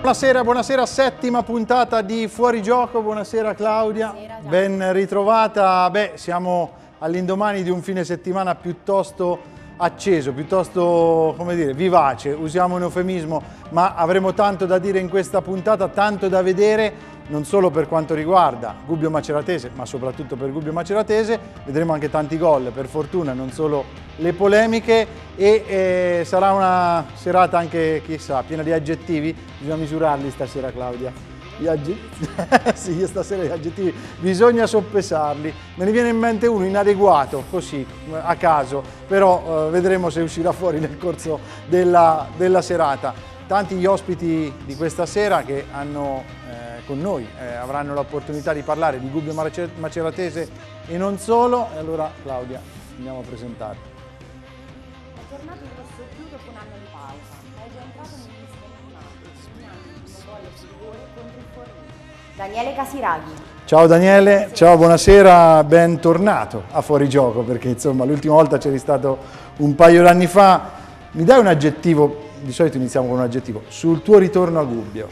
Buonasera, buonasera, settima puntata di Fuori Gioco, buonasera Claudia, Buonasera, ben ritrovata. Beh, siamo all'indomani di un fine settimana piuttosto acceso, piuttosto, come dire, vivace, usiamo un eufemismo, ma avremo tanto da dire in questa puntata, tanto da vedere, non solo per quanto riguarda Gubbio Maceratese, ma soprattutto per Gubbio Maceratese, vedremo anche tanti gol, per fortuna, non solo le polemiche. E eh, sarà una serata anche, chissà, piena di aggettivi, bisogna misurarli stasera Claudia. Gli agge- sì, stasera gli aggettivi bisogna soppesarli. Me ne viene in mente uno inadeguato, così, a caso, però eh, vedremo se uscirà fuori nel corso della, della serata. Tanti gli ospiti di questa sera che hanno eh, con noi eh, avranno l'opportunità di parlare di Gubbio Mace- Maceratese e non solo. E allora Claudia, andiamo a presentarti. Daniele Casiraghi. Ciao Daniele, ciao, buonasera, bentornato a Fuori Gioco perché insomma l'ultima volta c'eri stato un paio d'anni fa. Mi dai un aggettivo, di solito iniziamo con un aggettivo, sul tuo ritorno a Gubbio?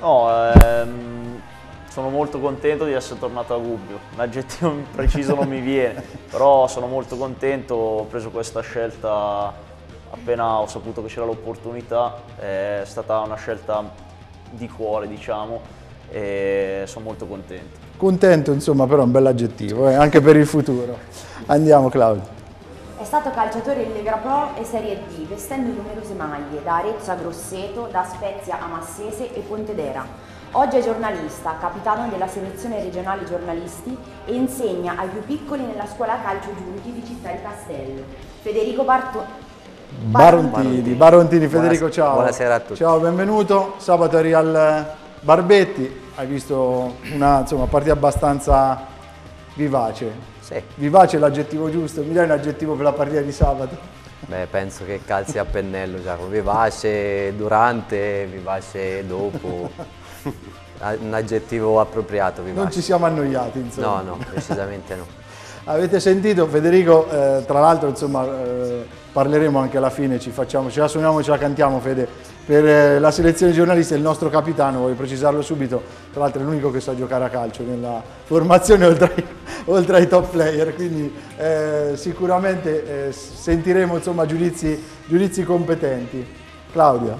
No, ehm, sono molto contento di essere tornato a Gubbio. Un aggettivo preciso non mi viene, però sono molto contento, ho preso questa scelta appena ho saputo che c'era l'opportunità, è stata una scelta di cuore diciamo e sono molto contento. Contento insomma, però è un bell'aggettivo, eh, anche per il futuro. Andiamo Claudio. È stato calciatore in Lega Pro e Serie D, vestendo numerose maglie, da Arezzo a Grosseto, da Spezia a Massese e Pontedera. Oggi è giornalista, capitano della selezione regionale giornalisti e insegna ai più piccoli nella scuola calcio giunti di Città di Castello. Federico Barto... Barontini, Barontini, Federico, ciao. buonasera a tutti. Ciao, benvenuto. Sabato eri al Barbetti, hai visto una insomma, partita abbastanza vivace. Sì, Vivace è l'aggettivo giusto, mi dai un aggettivo per la partita di sabato? beh, penso che calzi a pennello, Giacomo. Vivace durante, vivace dopo. Ah, Un aggettivo appropriato, vivace. Non ci siamo annoiati, insomma. No, no, decisamente no. Avete sentito Federico, eh, tra l'altro insomma eh, parleremo anche alla fine, ci facciamo, ce la suoniamo ce la cantiamo Fede, per eh, la selezione giornalisti è il nostro capitano, voglio precisarlo subito, tra l'altro è l'unico che sa giocare a calcio nella formazione oltre ai, oltre ai top player, quindi eh, sicuramente eh, sentiremo insomma giudizi, giudizi competenti. Claudia.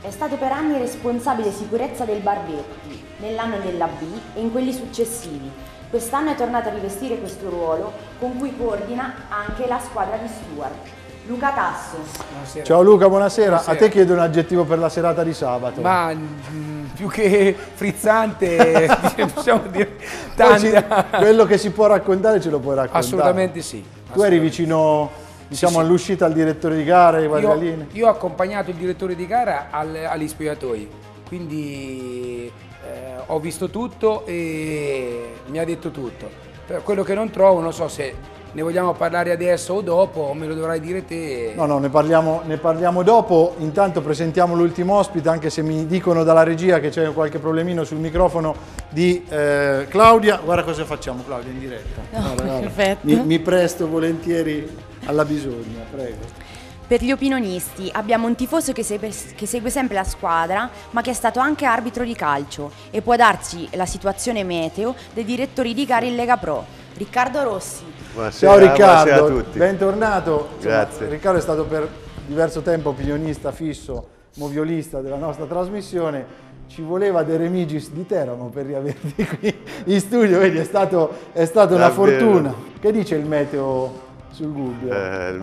È stato per anni responsabile sicurezza del Barbetti, nell'anno della B e in quelli successivi. Quest'anno è tornato a rivestire questo ruolo con cui coordina anche la squadra di Stuart. Luca Tasso. Buonasera. Ciao Luca, buonasera. A te Buonasera. chiedo un aggettivo per la serata di sabato. Ma mm, più che frizzante, possiamo dire ci- tanta. quello che si può raccontare ce lo puoi raccontare. Assolutamente sì. Tu eri vicino diciamo, Sì, sì. all'uscita al direttore di gara, ai Io, guardialine? io ho accompagnato il direttore di gara al- agli spogliatoi, quindi eh, ho visto tutto e mi ha detto tutto. Per quello che non trovo, non so se ne vogliamo parlare adesso o dopo, o me lo dovrai dire te. No, no, ne parliamo, ne parliamo dopo. Intanto presentiamo l'ultimo ospite, anche se mi dicono dalla regia che c'è qualche problemino sul microfono di eh, Claudia. Guarda cosa facciamo, Claudia, in diretta. Guarda, guarda. perfetto. Mi, mi presto volentieri alla bisogna, prego. Per gli opinionisti abbiamo un tifoso che segue, che segue sempre la squadra, ma che è stato anche arbitro di calcio e può darci la situazione meteo dei direttori di gara in Lega Pro. Riccardo Rossi. Ciao Riccardo, buonasera a tutti. bentornato. Grazie. Riccardo è stato per diverso tempo opinionista fisso, moviolista della nostra trasmissione. Ci voleva De Remigis di Teramo per riaverti qui in studio, vedi, è stato, è stata una fortuna. Che dice il meteo sul Gubbio? Eh,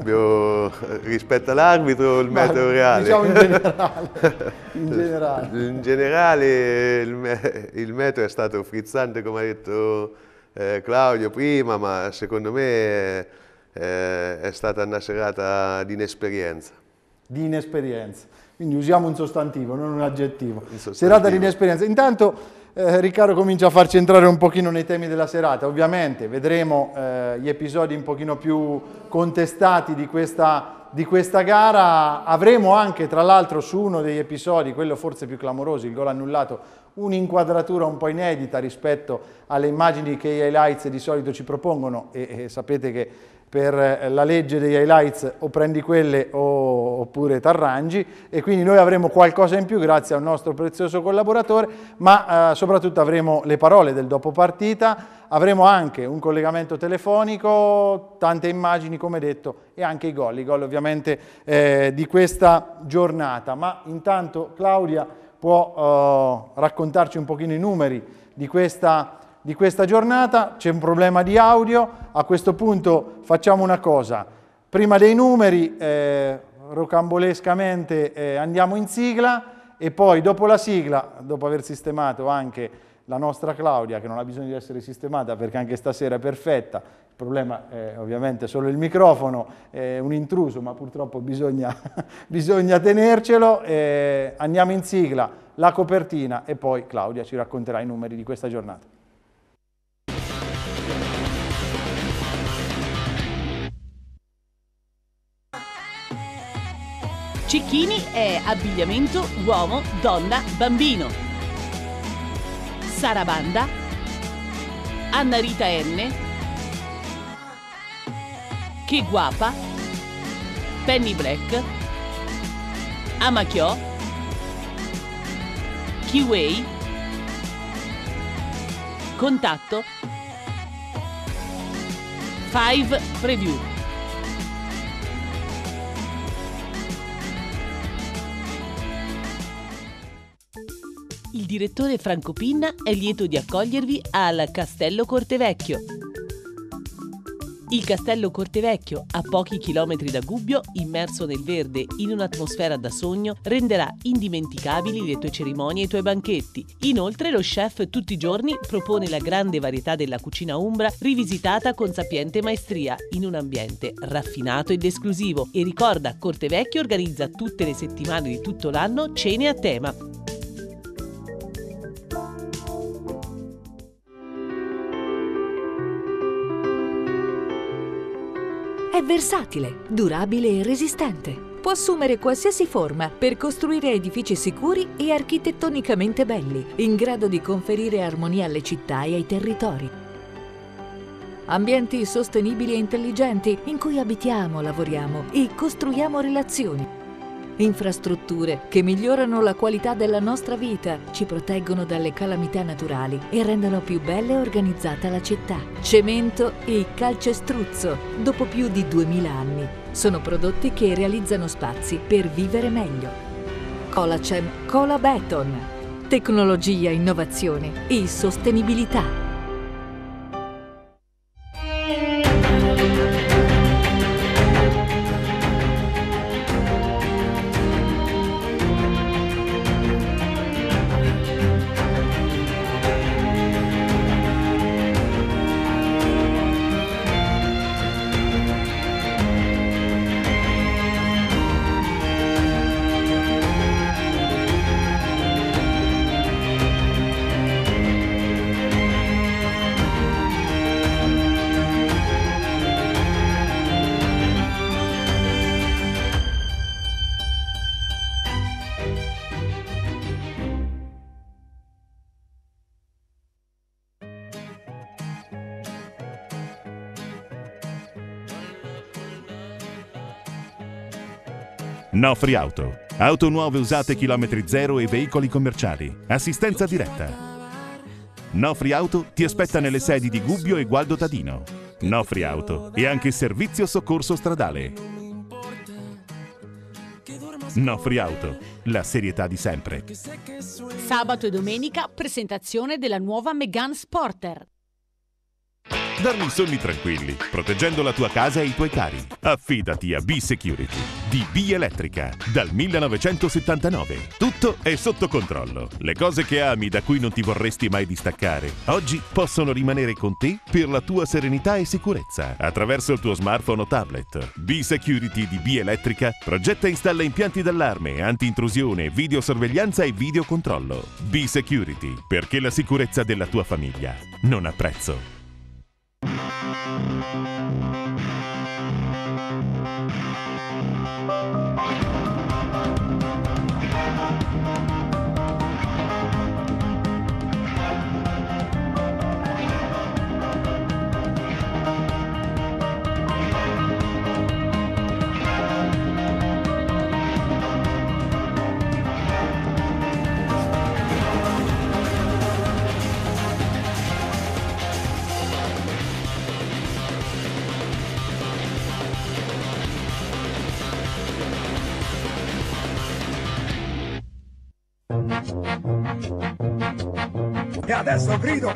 abbiamo- rispetto all'arbitro il Ma, meteo reale. Diciamo in generale. in generale. In generale il, me- il meteo è stato frizzante come ha detto eh, Claudio prima, ma secondo me eh, è stata una serata di inesperienza. di inesperienza. Quindi usiamo un sostantivo, non un aggettivo. sostantivo. Serata di inesperienza. Intanto eh, Riccardo comincia a farci entrare un pochino nei temi della serata. Ovviamente vedremo eh, gli episodi un pochino più contestati di questa di questa gara. Avremo anche, tra l'altro, su uno degli episodi, quello forse più clamoroso, il gol annullato, un'inquadratura un po' inedita rispetto alle immagini che gli highlights di solito ci propongono e, e sapete che per eh, la legge degli highlights o prendi quelle o, oppure t'arrangi e quindi noi avremo qualcosa in più grazie al nostro prezioso collaboratore ma eh, soprattutto avremo le parole del dopo partita avremo anche un collegamento telefonico tante immagini come detto e anche i gol. I gol ovviamente eh, di questa giornata. Ma intanto Claudia può eh, raccontarci un pochino i numeri di questa di questa giornata, c'è un problema di audio, a questo punto facciamo una cosa, prima dei numeri eh, rocambolescamente eh, andiamo in sigla e poi dopo la sigla, dopo aver sistemato anche la nostra Claudia, che non ha bisogno di essere sistemata perché anche stasera è perfetta, il problema è ovviamente solo il microfono, è un intruso ma purtroppo bisogna, bisogna tenercelo, eh, andiamo in sigla, la copertina e poi Claudia ci racconterà i numeri di questa giornata. Cicchini è abbigliamento uomo, donna, bambino. Sarabanda, Anna Rita N, Che Guapa, Penny Black, Amachio, Kiway, Contatto, Five Preview. il direttore Franco Pinna è lieto di accogliervi al Castello Cortevecchio. Il Castello Cortevecchio, a pochi chilometri da Gubbio, immerso nel verde in un'atmosfera da sogno, renderà indimenticabili le tue cerimonie e i tuoi banchetti. Inoltre lo chef tutti i giorni propone la grande varietà della cucina umbra rivisitata con sapiente maestria in un ambiente raffinato ed esclusivo. E ricorda, Cortevecchio organizza tutte le settimane di tutto l'anno cene a tema. Versatile, durabile e resistente. Può assumere qualsiasi forma per costruire edifici sicuri e architettonicamente belli, in grado di conferire armonia alle città e ai territori. Ambienti sostenibili e intelligenti in cui abitiamo, lavoriamo e costruiamo relazioni infrastrutture che migliorano la qualità della nostra vita, ci proteggono dalle calamità naturali e rendono più bella e organizzata la città. Cemento e calcestruzzo, dopo più di 2000 anni, sono prodotti che realizzano spazi per vivere meglio. Colacem Cola Beton. Tecnologia, innovazione e sostenibilità. Nofri Auto. Auto nuove usate chilometri zero e veicoli commerciali. Assistenza diretta. Nofri Auto ti aspetta nelle sedi di Gubbio e Gualdo Tadino. Nofri Auto e anche servizio soccorso stradale. Nofri Auto, la serietà di sempre. Sabato e domenica presentazione della nuova Megane Sporter. Dormi sonni tranquilli, proteggendo la tua casa e i tuoi cari. Affidati a B-Security di B Elettrica dal 1979. Tutto è sotto controllo. Le cose che ami da cui non ti vorresti mai distaccare, oggi possono rimanere con te per la tua serenità e sicurezza attraverso il tuo smartphone o tablet. B-Security di B Elettrica progetta e installa impianti d'allarme, anti-intrusione, videosorveglianza e videocontrollo. B-Security, perché la sicurezza della tua famiglia non ha prezzo. Adesso grido.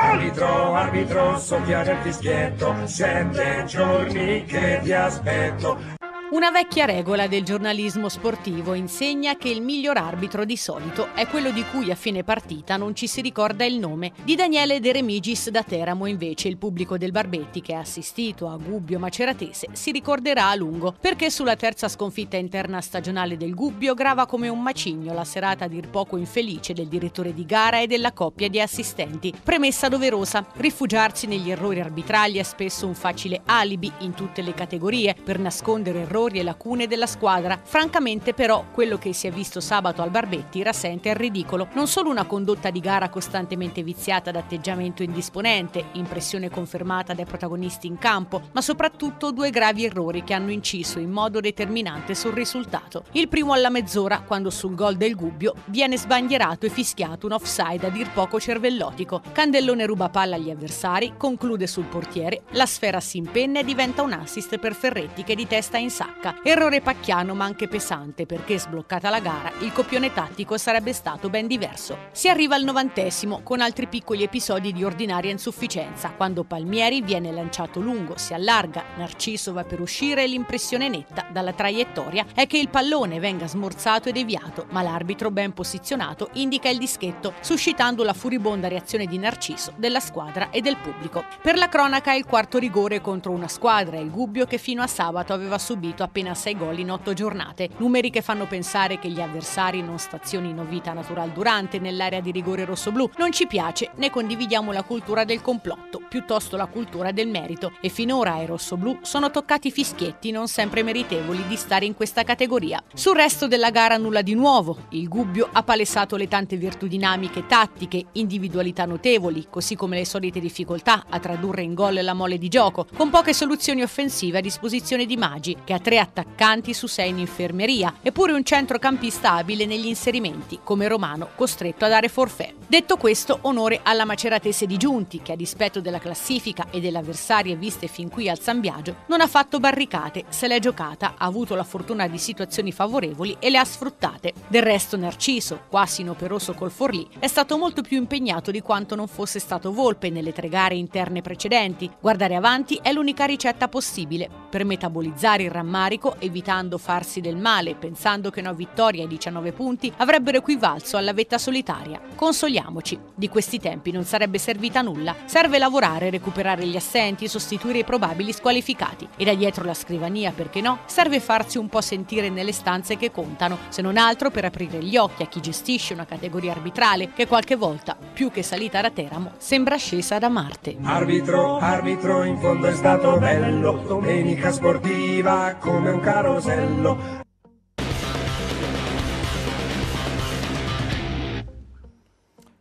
Arbitro, arbitro, soffiare il fischietto. Sette giorni che ti aspetto una vecchia regola del giornalismo sportivo insegna che il miglior arbitro di solito è quello di cui a fine partita non ci si ricorda il nome. Di Daniele De Remigis da Teramo invece il pubblico del Barbetti che ha assistito a Gubbio Maceratese si ricorderà a lungo perché sulla terza sconfitta interna stagionale del Gubbio grava come un macigno la serata a dir poco infelice del direttore di gara e della coppia di assistenti. Premessa doverosa, rifugiarsi negli errori arbitrali è spesso un facile alibi in tutte le categorie per nascondere errori errori e lacune della squadra. Francamente però quello che si è visto sabato al Barbetti rasenta il ridicolo. Non solo una condotta di gara costantemente viziata da atteggiamento indisponente, impressione confermata dai protagonisti in campo, ma soprattutto due gravi errori che hanno inciso in modo determinante sul risultato. Il primo alla mezz'ora, quando sul gol del Gubbio viene sbandierato e fischiato un offside a dir poco cervellotico. Candellone ruba palla agli avversari, conclude sul portiere, la sfera si impenna e diventa un assist per Ferretti che di testa in sacco attacca. Errore pacchiano ma anche pesante perché sbloccata la gara il copione tattico sarebbe stato ben diverso. Si arriva al novantesimo con altri piccoli episodi di ordinaria insufficienza. Quando Palmieri viene lanciato lungo, si allarga, Narciso va per uscire e l'impressione netta dalla traiettoria è che il pallone venga smorzato e deviato, ma l'arbitro ben posizionato indica il dischetto, suscitando la furibonda reazione di Narciso, della squadra e del pubblico. Per la cronaca è il quarto rigore contro una squadra, il Gubbio che fino a sabato aveva subito subito appena 6 gol in 8 giornate, numeri che fanno pensare che gli avversari non stazionino vita natural durante nell'area di rigore rossoblù. Non ci piace, né condividiamo la cultura del complotto, piuttosto la cultura del merito e finora ai rossoblù sono toccati fischietti non sempre meritevoli di stare in questa categoria. Sul resto della gara nulla di nuovo, il Gubbio ha palesato le tante virtù dinamiche, tattiche, individualità notevoli, così come le solite difficoltà a tradurre in gol la mole di gioco, con poche soluzioni offensive a disposizione di Magi, che ha tre attaccanti su sei in infermeria, eppure un centrocampista abile negli inserimenti, come Romano, costretto a dare forfè. Detto questo, onore alla Maceratese di Giunti, che a dispetto della classifica e delle avversarie viste fin qui al San Biagio, non ha fatto barricate, se l'è giocata, ha avuto la fortuna di situazioni favorevoli e le ha sfruttate. Del resto Narciso, quasi inoperoso col Forlì, è stato molto più impegnato di quanto non fosse stato Volpe nelle tre gare interne precedenti. Guardare avanti è l'unica ricetta possibile per metabolizzare il rammarico rammarico, evitando farsi del male, pensando che una vittoria ai 19 punti avrebbero equivalso alla vetta solitaria. Consoliamoci, di questi tempi non sarebbe servita nulla. Serve lavorare, recuperare gli assenti, sostituire i probabili squalificati. E da dietro la scrivania, perché no, serve farsi un po' sentire nelle stanze che contano, se non altro per aprire gli occhi a chi gestisce una categoria arbitrale che qualche volta, più che salita da Teramo, sembra scesa da Marte. Arbitro, arbitro, in fondo è stato bello, domenica sportiva come un carosello.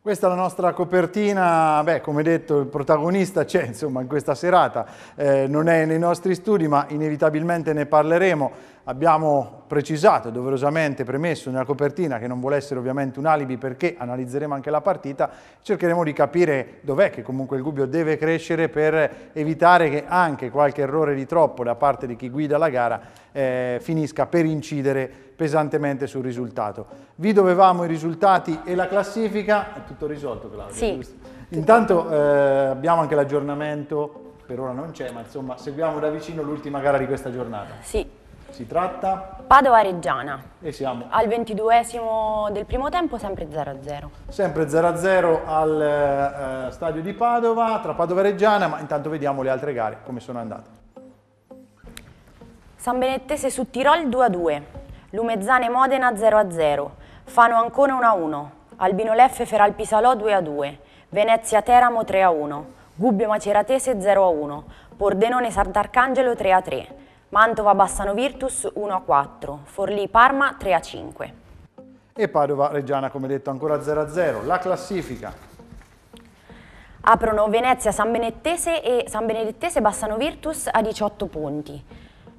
Questa è la nostra copertina, beh come detto il protagonista c'è insomma in questa serata, eh, non è nei nostri studi ma inevitabilmente ne parleremo. Abbiamo precisato, doverosamente premesso nella copertina che non vuole essere ovviamente un alibi perché analizzeremo anche la partita, cercheremo di capire dov'è che comunque il Gubbio deve crescere per evitare che anche qualche errore di troppo da parte di chi guida la gara eh, finisca per incidere pesantemente sul risultato. Vi dovevamo i risultati e la classifica, è tutto risolto Claudia? Sì. Intanto eh, abbiamo anche l'aggiornamento, per ora non c'è, ma insomma seguiamo da vicino l'ultima gara di questa giornata. Sì. Si tratta? Padova-Reggiana. E siamo? Al ventiduesimo del primo tempo, sempre 0-0. Sempre 0-0 al eh, stadio di Padova, tra Padova e Reggiana, ma intanto vediamo le altre gare, come sono andate. San Benettese su Tirol 2-2, Lumezzane Modena 0-0, Fano Ancona 1-1, Albino Leffe Feral Pisalò 2-2, Venezia Teramo 3-1, Gubbio Maceratese 0-1, Pordenone Sant'Arcangelo 3-3, Mantova Bassano Virtus 1-4, Forlì Parma 3-5. E Padova Reggiana, come detto, ancora 0-0. La classifica. Aprono Venezia San Benettese e San Benedettese Bassano Virtus a 18 punti.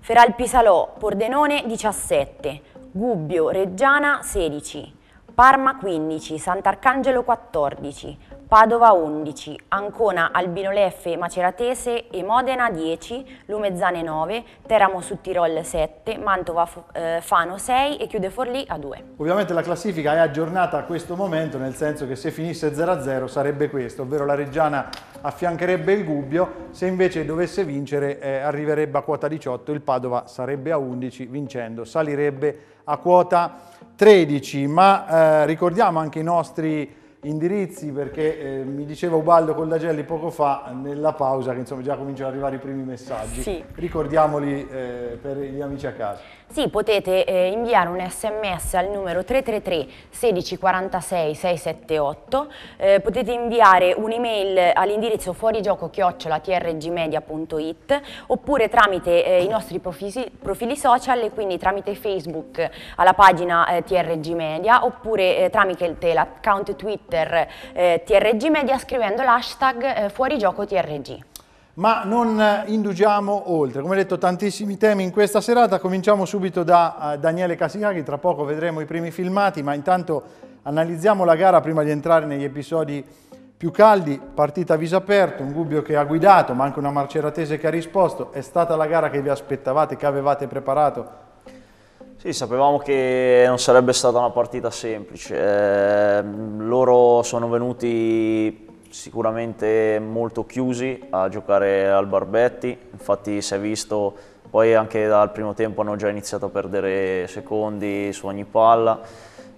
Feral Pisalò, Pordenone 17, Gubbio, Reggiana 16, Parma 15, Sant'Arcangelo 14, Padova 11, Ancona, Albino Leffe, Maceratese e Modena 10, Lumezzane 9, Teramo su Tirol 7, Mantova eh, Fano 6 e chiude Forlì a 2. Ovviamente la classifica è aggiornata a questo momento, nel senso che se finisse 0-0 sarebbe questo, ovvero la Reggiana affiancherebbe il Gubbio, se invece dovesse vincere eh, arriverebbe a quota 18, il Padova sarebbe a 11, vincendo salirebbe a quota 13, ma eh, ricordiamo anche i nostri indirizzi perché eh, mi diceva Ubaldo Coldagelli poco fa nella pausa che insomma già cominciano ad arrivare i primi messaggi. Sì. Ricordiamoli eh, per gli amici a casa. Sì, potete eh, inviare un sms al numero 333 1646 678, eh, potete inviare un'email all'indirizzo fuorigioco trgmedia.it oppure tramite eh, i nostri profili, profili, social, quindi tramite Facebook alla pagina eh, TRG Media oppure eh, tramite l'account Twitter eh, TRG Media scrivendo l'hashtag fuorigioco TRG ma non indugiamo oltre. Come detto, tantissimi temi in questa serata. Cominciamo subito da uh, Daniele Casigaghi, tra poco vedremo i primi filmati, ma intanto analizziamo la gara prima di entrare negli episodi più caldi. Partita a viso aperto, un Gubbio che ha guidato, ma anche una Marceratese che ha risposto. È stata la gara che vi aspettavate, che avevate preparato? Sì, sapevamo che non sarebbe stata una partita semplice. Eh, loro sono venuti sicuramente molto chiusi a giocare al Barbetti, infatti si è visto poi anche dal primo tempo hanno già iniziato a perdere secondi su ogni palla.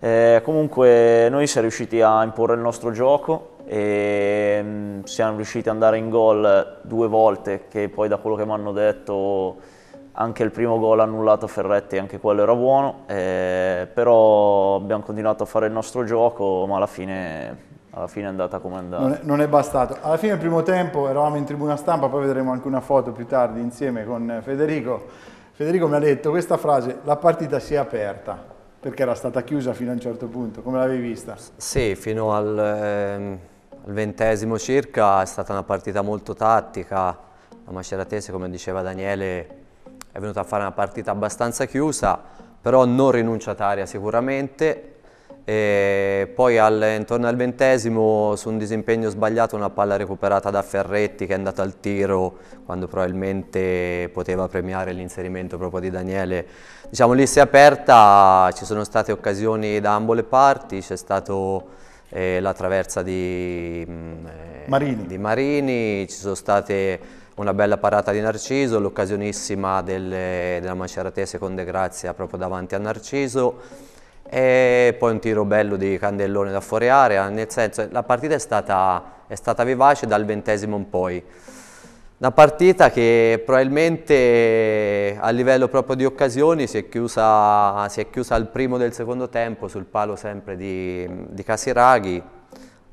Eh, comunque noi siamo riusciti a imporre il nostro gioco e mm, siamo riusciti ad andare in gol due volte che poi da quello che mi hanno detto anche il primo gol annullato Ferretti, anche quello era buono, eh, però abbiamo continuato a fare il nostro gioco ma alla fine alla fine è andata come è andata. Non è, non è, bastato. Alla fine del primo tempo eravamo in tribuna stampa, poi vedremo anche una foto più tardi insieme con Federico. Federico mi ha detto questa frase, la partita si è aperta, perché era stata chiusa fino a un certo punto, come l'avevi vista? Sì, fino al, ehm, al ventesimo circa è stata una partita molto tattica, la Maceratese come diceva Daniele è venuta a fare una partita abbastanza chiusa, però non rinunciataria sicuramente, e poi al, intorno al ventesimo su un disimpegno sbagliato una palla recuperata da Ferretti che è andata al tiro quando probabilmente poteva premiare l'inserimento proprio di Daniele. Diciamo lì si è aperta, ci sono state occasioni da ambo le parti, c'è stato eh, la traversa di, mm, eh, Marini. di Marini, ci sono state una bella parata di Narciso, l'occasionissima del, della Maceratese con De Grazia proprio davanti a Narciso e poi un tiro bello di Candellone da fuori area, nel senso la partita è stata, è stata vivace dal ventesimo in poi. Una partita che probabilmente a livello proprio di occasioni si è chiusa, si è chiusa al primo del secondo tempo sul palo sempre di, di Casiraghi,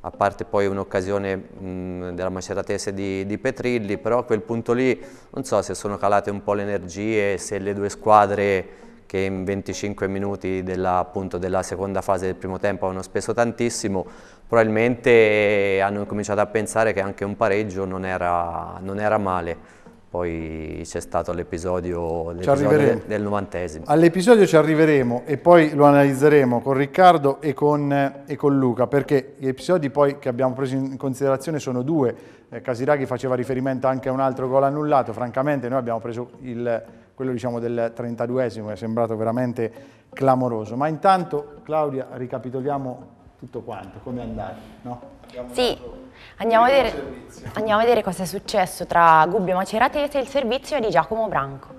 a parte poi un'occasione della Maceratese di, di, Petrilli, però a quel punto lì non so se sono calate un po' le energie, se le due squadre che in 25 minuti della, appunto, della seconda fase del primo tempo hanno speso tantissimo, probabilmente hanno cominciato a pensare che anche un pareggio non era, non era male. Poi c'è stato l'episodio del, del novantesimo. All'episodio ci arriveremo e poi lo analizzeremo con Riccardo e con, e con, Luca, perché gli episodi poi che abbiamo preso in considerazione sono due. Eh, Casiraghi faceva riferimento anche a un altro gol annullato, francamente noi abbiamo preso il quello diciamo del 32esimo è sembrato veramente clamoroso. Ma intanto Claudia ricapitoliamo tutto quanto, come è andato, no? sì, andiamo a, vedere, andiamo a vedere cosa è successo tra Gubbio Maceratese e il servizio di Giacomo Branco.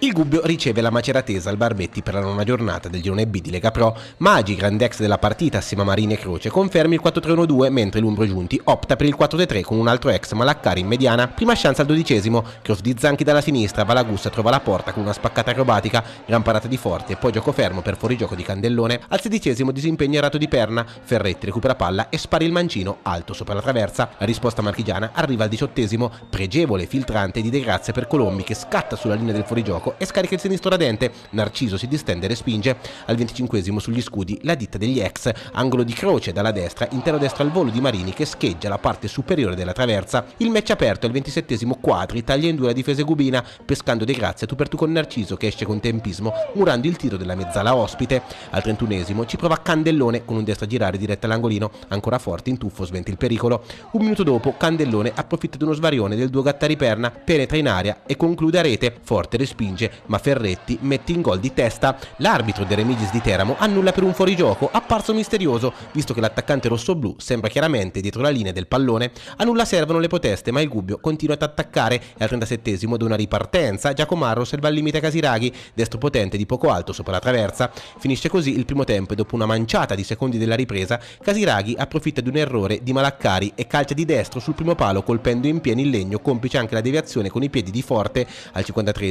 Il Gubbio riceve la Maceratesa al Barbetti per la nona giornata del girone B di Lega Pro. Magi, grande ex della partita assieme a Marini e Croce, conferma il 4-3-1-2 mentre l'Umbro Giunti opta per il 4-3 con un altro ex Malaccari in mediana. Prima chance al dodicesimo, cross di Zanchi dalla sinistra, Valagussa trova la porta con una spaccata acrobatica, gran parata di Forte, poi gioco fermo per fuorigioco di Candellone. Al sedicesimo disimpegno errato di Perna, Ferretti recupera palla e spari il mancino alto sopra la traversa. La risposta marchigiana arriva al diciottesimo, pregevole filtrante di De Grazia per Colombi che scatta sulla linea del fuorigioco gioco e scarica il sinistro radente. Narciso si distende e respinge. Al 25 sugli scudi la ditta degli ex, angolo di croce dalla destra, intero destro al volo di Marini che scheggia la parte superiore della traversa. Il match aperto al 27 quadri taglia in due la difesa gubina, pescando De Grazia tu per tu con Narciso che esce con tempismo, murando il tiro della mezzala ospite. Al 31 ci prova Candellone con un destro a girare diretta all'angolino, ancora forte in tuffo sventa il pericolo. Un minuto dopo Candellone approfitta di uno svarione del duo Gattari-Perna, penetra in aria e conclude a rete. Forte respinge, ma Ferretti mette in gol di testa. L'arbitro De Remigis di Teramo annulla per un fuorigioco, apparso misterioso, visto che l'attaccante rossoblu sembra chiaramente dietro la linea del pallone. A nulla servono le proteste, ma il Gubbio continua ad attaccare e al 37 da una ripartenza Giacomarro osserva al limite Casiraghi, destro potente di poco alto sopra la traversa. Finisce così il primo tempo e dopo una manciata di secondi della ripresa, Casiraghi approfitta di un errore di Malaccari e calcia di destro sul primo palo colpendo in pieno il legno, complice anche la deviazione con i piedi di Forte. Al 53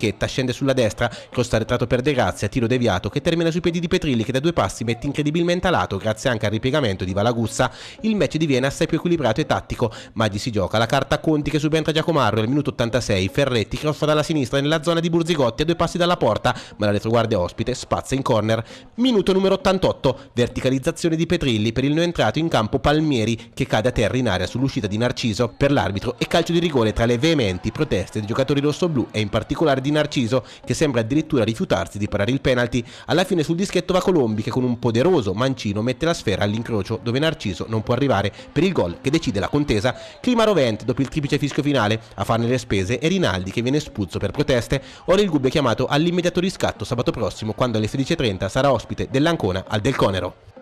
Turchetta scende sulla destra, cross arretrato per De Grazia, tiro deviato che termina sui piedi di Petrilli che da due passi mette incredibilmente a lato grazie anche al ripiegamento di Valagussa. Il match diviene assai più equilibrato e tattico, Maggi si gioca la carta Conti che subentra Giacomarro al minuto 86 Ferretti crosfa dalla sinistra nella zona di Burzigotti a due passi dalla porta, ma la retroguardia ospite spazza in corner. Minuto numero 88, verticalizzazione di Petrilli per il neoentrato in campo Palmieri che cade a terra in area sull'uscita di Narciso per l'arbitro e calcio di rigore tra le veementi proteste dei giocatori rossoblù e in particolare di Narciso che sembra addirittura rifiutarsi di parare il penalty. Alla fine sul dischetto va Colombi che con un poderoso mancino mette la sfera all'incrocio dove Narciso non può arrivare per il gol che decide la contesa. Clima rovente dopo il triplice fischio finale a farne le spese e Rinaldi che viene espulso per proteste. Ora il Gubbio è chiamato all'immediato riscatto sabato prossimo quando alle 16.30 sarà ospite dell'Ancona al Del Conero.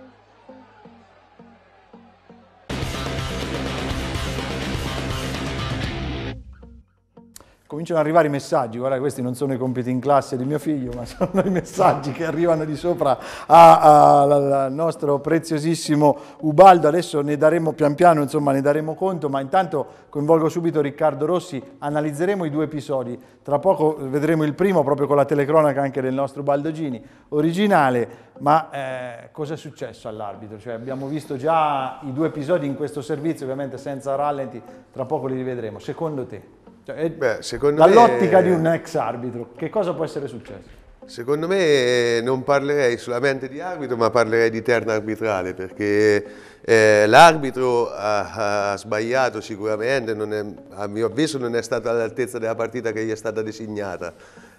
Cominciano ad arrivare i messaggi, guarda questi non sono i compiti in classe di mio figlio, ma sono i messaggi che arrivano di sopra al nostro preziosissimo Ubaldo, adesso ne daremo pian piano, insomma ne daremo conto, ma intanto coinvolgo subito Riccardo Rossi, analizzeremo i due episodi, tra poco vedremo il primo proprio con la telecronaca anche del nostro Baldogini, originale, ma eh, cosa è successo all'arbitro? Cioè, abbiamo visto già i due episodi in questo servizio, ovviamente senza rallenti, tra poco li rivedremo, secondo te? Cioè, Beh, dall'ottica me... di un ex arbitro, che cosa può essere successo? Secondo me non parlerei solamente di arbitro, ma parlerei di terna arbitrale, perché eh, l'arbitro ha, ha, sbagliato sicuramente, è, a mio avviso non è stato all'altezza della partita che gli è stata designata,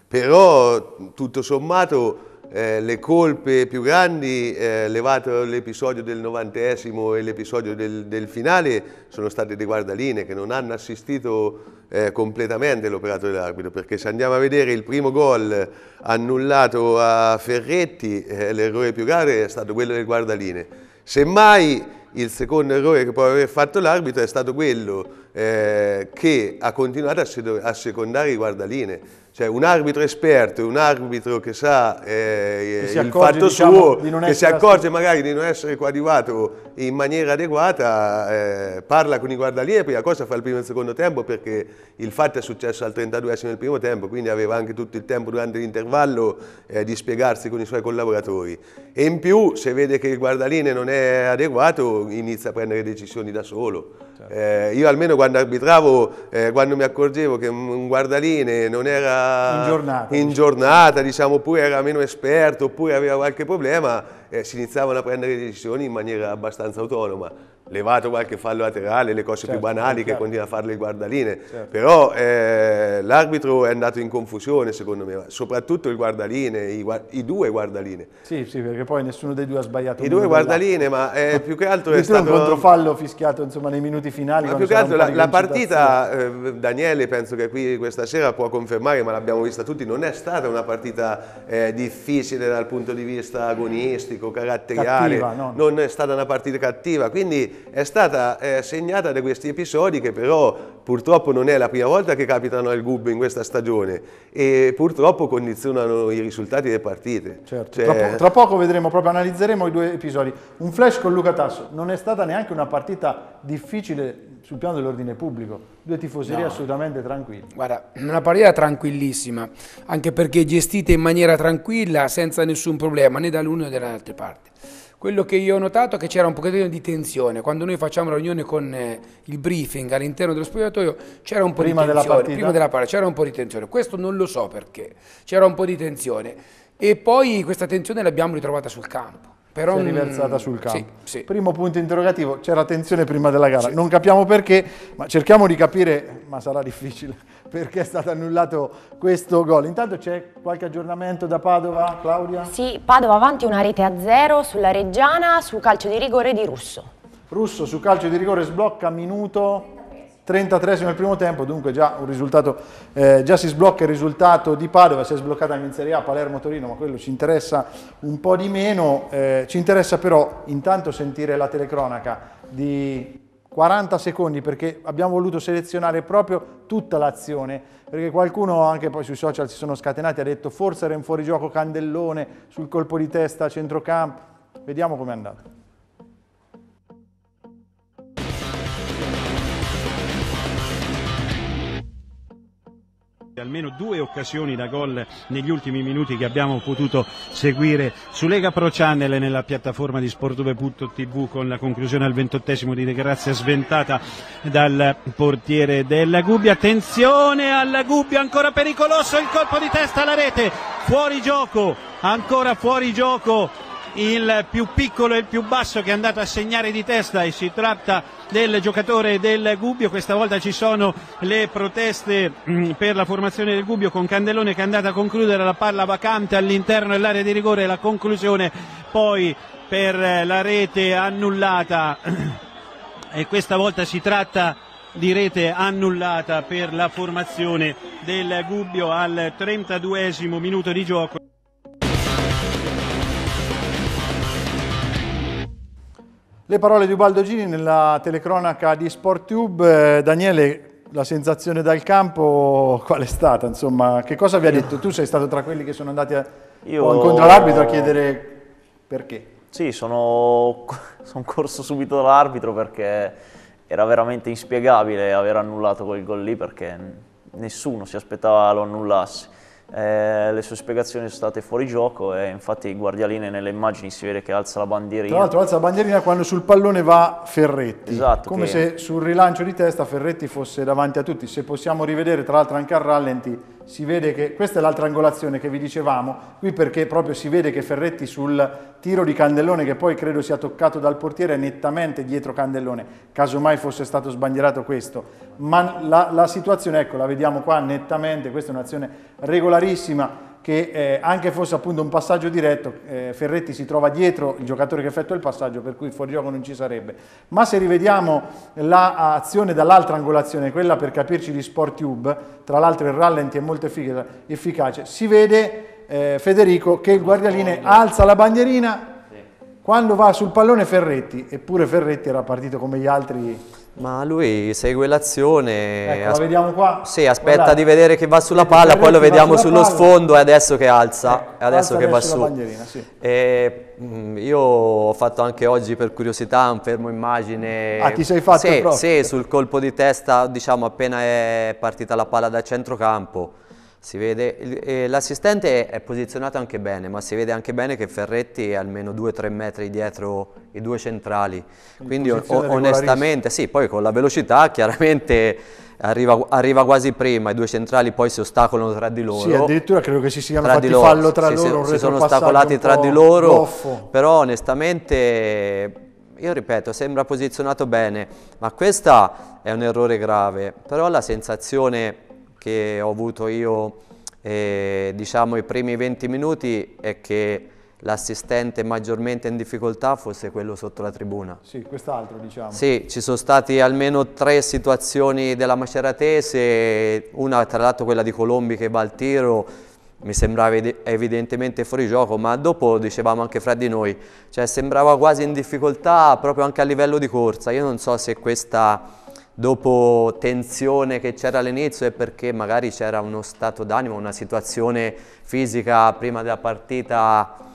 però tutto sommato eh, le colpe più grandi, eh, levato l'episodio del novantesimo e l'episodio del, del, finale, sono state dei guardaline che non hanno assistito eh, completamente l'operato dell'arbitro, perché se andiamo a vedere il primo gol annullato a Ferretti, eh, l'errore più grave è stato quello del guardaline. Semmai il secondo errore che può aver fatto l'arbitro è stato quello eh, che ha continuato a secondare i guardaline cioè un arbitro esperto, un arbitro che sa eh, che il fatto diciamo, suo, che si accorge magari di non essere coadiuvato in maniera adeguata, eh, parla con i guardalieri, prima cosa fa il primo e il secondo tempo perché il fatto è successo al 32esimo del primo tempo, quindi aveva anche tutto il tempo durante l'intervallo eh, di spiegarsi con i suoi collaboratori. E in più, se vede che il guardaline non è adeguato, inizia a prendere decisioni da solo. Certo. Eh, io almeno quando arbitravo, eh, quando mi accorgevo che un guardaline non era in giornata, in giornata diciamo, oppure era meno esperto, oppure aveva qualche problema, eh, si iniziavano a prendere decisioni in maniera abbastanza autonoma levato qualche fallo laterale, le cose certo, più banali che continua a fare le guardaline, certo. però eh, l'arbitro è andato in confusione secondo me, soprattutto il guardaline, i, i, due guardaline. Sì, sì, perché poi nessuno dei due ha sbagliato. I due guardaline, ma eh, più che altro è stato... un controfallo fischiato insomma, nei minuti finali. Ma più che altro la, la partita, eh, Daniele penso che qui questa sera può confermare, ma l'abbiamo vista tutti, non è stata una partita eh, difficile dal punto di vista agonistico, caratteriale, cattiva, no. non è stata una partita cattiva, quindi è stata eh, segnata da questi episodi che però purtroppo non è la prima volta che capitano al GUB in questa stagione e purtroppo condizionano i risultati delle partite. Certo. Cioè... Tra, po tra, poco vedremo, proprio analizzeremo i due episodi. Un flash con Luca Tasso, non è stata neanche una partita difficile sul piano dell'ordine pubblico, due tifoserie no. assolutamente tranquille. Guarda, una partita tranquillissima, anche perché gestita in maniera tranquilla, senza nessun problema, né dall'una né dall'altra parte. Quello che io ho notato è che c'era un pochettino di tensione. Quando noi facciamo la riunione con eh, il briefing all'interno dello spogliatoio c'era un po' Prima di della tensione. partita? Prima della partita c'era un po' di tensione. Questo non lo so perché. C'era un po' di tensione. E poi questa tensione l'abbiamo ritrovata sul campo. Però, si è riversata sul campo. Sì, sì. Primo punto interrogativo, c'era tensione prima della gara, non capiamo perché, ma cerchiamo di capire, ma sarà difficile, perché è stato annullato questo gol. Intanto c'è qualche aggiornamento da Padova, Claudia? Sì, Padova avanti una rete a zero sulla Reggiana su calcio di rigore di Russo. Russo su calcio di rigore sblocca minuto 33 nel primo tempo, dunque già un risultato, eh, già si sblocca il risultato di Padova, si è sbloccata anche in Serie A, Palermo-Torino, ma quello ci interessa un po' di meno, eh, ci interessa però intanto sentire la telecronaca di 40 secondi perché abbiamo voluto selezionare proprio tutta l'azione, perché qualcuno anche poi sui social si sono scatenati, ha detto forse era in fuorigioco Candellone sul colpo di testa a centrocampo, vediamo com'è andato. Almeno due occasioni da gol negli ultimi minuti che abbiamo potuto seguire su Lega Pro Channel e nella piattaforma di Sport2.tv con la conclusione al ventottesimo di De Grazia sventata dal portiere della Gubbia. Attenzione alla Gubbia ancora pericoloso il colpo di testa alla rete. Fuori gioco ancora fuori gioco il più piccolo e il più basso che è andato a segnare di testa e si tratta del giocatore del Gubbio, questa volta ci sono le proteste mh, per la formazione del Gubbio con Candellone che è andato a concludere la palla vacante all'interno dell'area di rigore. E la conclusione poi per la rete annullata. E questa volta si tratta di rete annullata per la formazione del Gubbio al 32 minuto di gioco. Le parole di Ubaldo Gini nella telecronaca di SportTube. Eh, Daniele, la sensazione dal campo qual è stata? Insomma, che cosa vi ha detto? Tu sei stato tra quelli che sono andati a, Io- incontro all'arbitro a chiedere perché. Sì, sono, sono corso subito dall'arbitro perché era veramente inspiegabile aver annullato quel gol lì perché nessuno si aspettava lo annullassi. Eh, le sue spiegazioni sono state fuori gioco e infatti Guardialine nelle immagini si vede che alza la bandierina. Tra l'altro alza la bandierina quando sul pallone va Ferretti, Esatto, come che- se sul rilancio di testa Ferretti fosse davanti a tutti. Se possiamo rivedere tra l'altro anche al rallenti, si vede che questa è l'altra angolazione che vi dicevamo, qui perché proprio si vede che Ferretti sul tiro di Candellone, che poi credo sia toccato dal portiere, è nettamente dietro Candellone, casomai fosse stato sbandierato questo. Ma la, la situazione, ecco, la vediamo qua nettamente, questa è un'azione regolarissima che eh, anche fosse appunto un passaggio diretto, eh, Ferretti si trova dietro il giocatore che effettua il passaggio, per cui il fuorigioco non ci sarebbe. Ma se rivediamo l'azione dall'altra angolazione, quella per capirci di SportTube, tra l'altro il rallenti è molto effic- efficace, si vede eh, Federico che il guardialine alza la bandierina quando va sul pallone Ferretti, eppure Ferretti era partito come gli altri. Ma lui segue l'azione. Ecco, la vediamo qua. Sì, aspetta Guardate. di vedere che va sulla palla, poi lo vediamo sullo palla. sfondo e adesso che alza. Eh, adesso alza che va su. sì. E, mm, io ho fatto anche oggi per curiosità un fermo immagine. Ah, ti sei fatto sì, sì, sul colpo di testa, diciamo appena è partita la palla da centrocampo. Si vede, il- e l'assistente è posizionato anche bene, ma si vede anche bene che Ferretti è almeno 2-3 metri dietro i due centrali. Quindi o- posizione onestamente, sì, poi con la velocità chiaramente arriva, arriva quasi prima, i due centrali poi si ostacolano tra di loro. Sì, addirittura credo che si siano Tra fatti loro, fallo tra sì, loro, sì, si sono ostacolati tra di loro, goffo. però onestamente io ripeto, sembra posizionato bene, ma questo è un errore grave, però la sensazione che ho avuto io eh, diciamo i primi 20 minuti è che l'assistente maggiormente in difficoltà fosse quello sotto la tribuna. Sì, quest'altro diciamo. Sì, ci sono stati almeno tre situazioni della Maceratese, una tra l'altro quella di Colombi che va al tiro, mi sembrava evidentemente fuori gioco, ma dopo dicevamo anche fra di noi, cioè sembrava quasi in difficoltà proprio anche a livello di corsa. Io non so se questa dopo tensione che c'era all'inizio è perché magari c'era uno stato d'animo, una situazione fisica prima della partita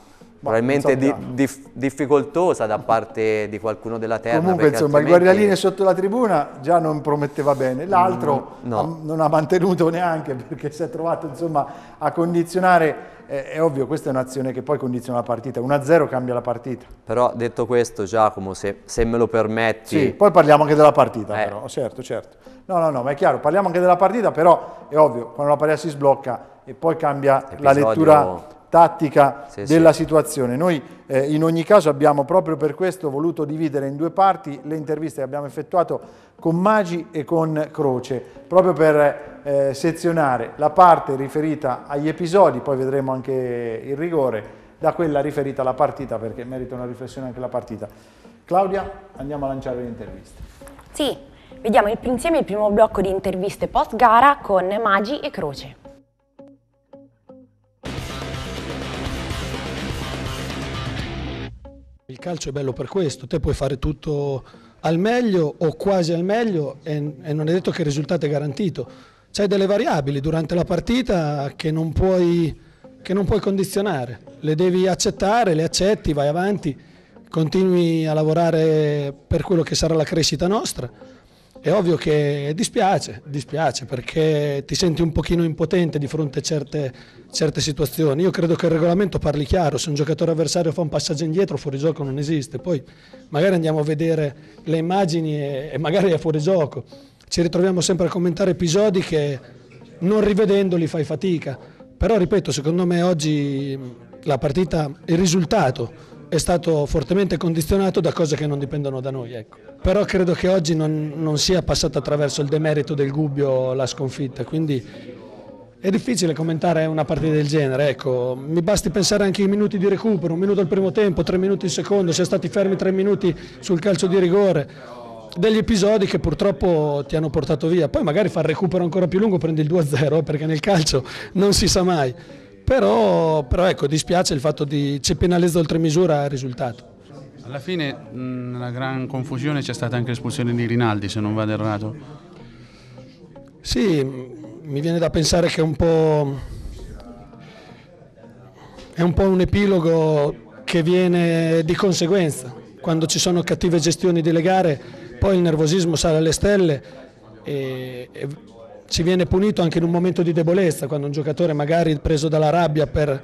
probabilmente di- dif- difficoltosa da parte di qualcuno della terra. Comunque insomma il altrimenti- guardialine sotto la tribuna già non prometteva bene, l'altro Mm, no. non ha mantenuto neanche perché si è trovato insomma a condizionare è, è ovvio, questa è un'azione che poi condiziona la partita, 1-0 cambia la partita. Però detto questo Giacomo, se, se me lo permetti... Sì, poi parliamo anche della partita eh. però, certo, certo. No, no, no, ma è chiaro, parliamo anche della partita, però è ovvio, quando la partita si sblocca e poi cambia Episodio... la lettura tattica sì, della sì. situazione. Noi eh, in ogni caso abbiamo proprio per questo voluto dividere in due parti le interviste che abbiamo effettuato con Magi e con Croce, proprio per eh, sezionare la parte riferita agli episodi, poi vedremo anche il rigore, da quella riferita alla partita, perché merita una riflessione anche la partita. Claudia, andiamo a lanciare le interviste. Sì, vediamo insieme il primo blocco di interviste post gara con Magi e Croce. Il calcio è bello per questo, te puoi fare tutto al meglio o quasi al meglio e, e non è detto che il risultato è garantito. C'hai delle variabili durante la partita che non, puoi, che non puoi condizionare, le devi accettare, le accetti, vai avanti, continui a lavorare per quello che sarà la crescita nostra è ovvio che dispiace, dispiace perché ti senti un pochino impotente di fronte a certe, certe situazioni. Io credo che il regolamento parli chiaro, se un giocatore avversario fa un passaggio indietro fuori gioco non esiste, poi magari andiamo a vedere le immagini e, e magari è fuori gioco. Ci ritroviamo sempre a commentare episodi che non rivedendoli fai fatica, però ripeto, secondo me oggi la partita, il risultato è stato fortemente condizionato da cose che non dipendono da noi. Ecco. Però credo che oggi non, non sia passato attraverso il demerito del Gubbio la sconfitta, quindi è difficile commentare una partita del genere, ecco. mi basti pensare anche ai minuti di recupero, un minuto al primo tempo, tre minuti al secondo, si è stati fermi tre minuti sul calcio di rigore, degli episodi che purtroppo ti hanno portato via, poi magari fa il recupero ancora più lungo, prendi il 2-0 eh, perché nel calcio non si sa mai. Però, però ecco, dispiace il fatto di ci penalizza oltre misura il risultato. Alla fine nella gran confusione c'è stata anche l'espulsione di Rinaldi, se non vado errato. Sì, mi viene da pensare che è un po', è un, po un epilogo che viene di conseguenza. Quando ci sono cattive gestioni delle gare, poi il nervosismo sale alle stelle e, e ci viene punito anche in un momento di debolezza, quando un giocatore magari preso dalla rabbia, per,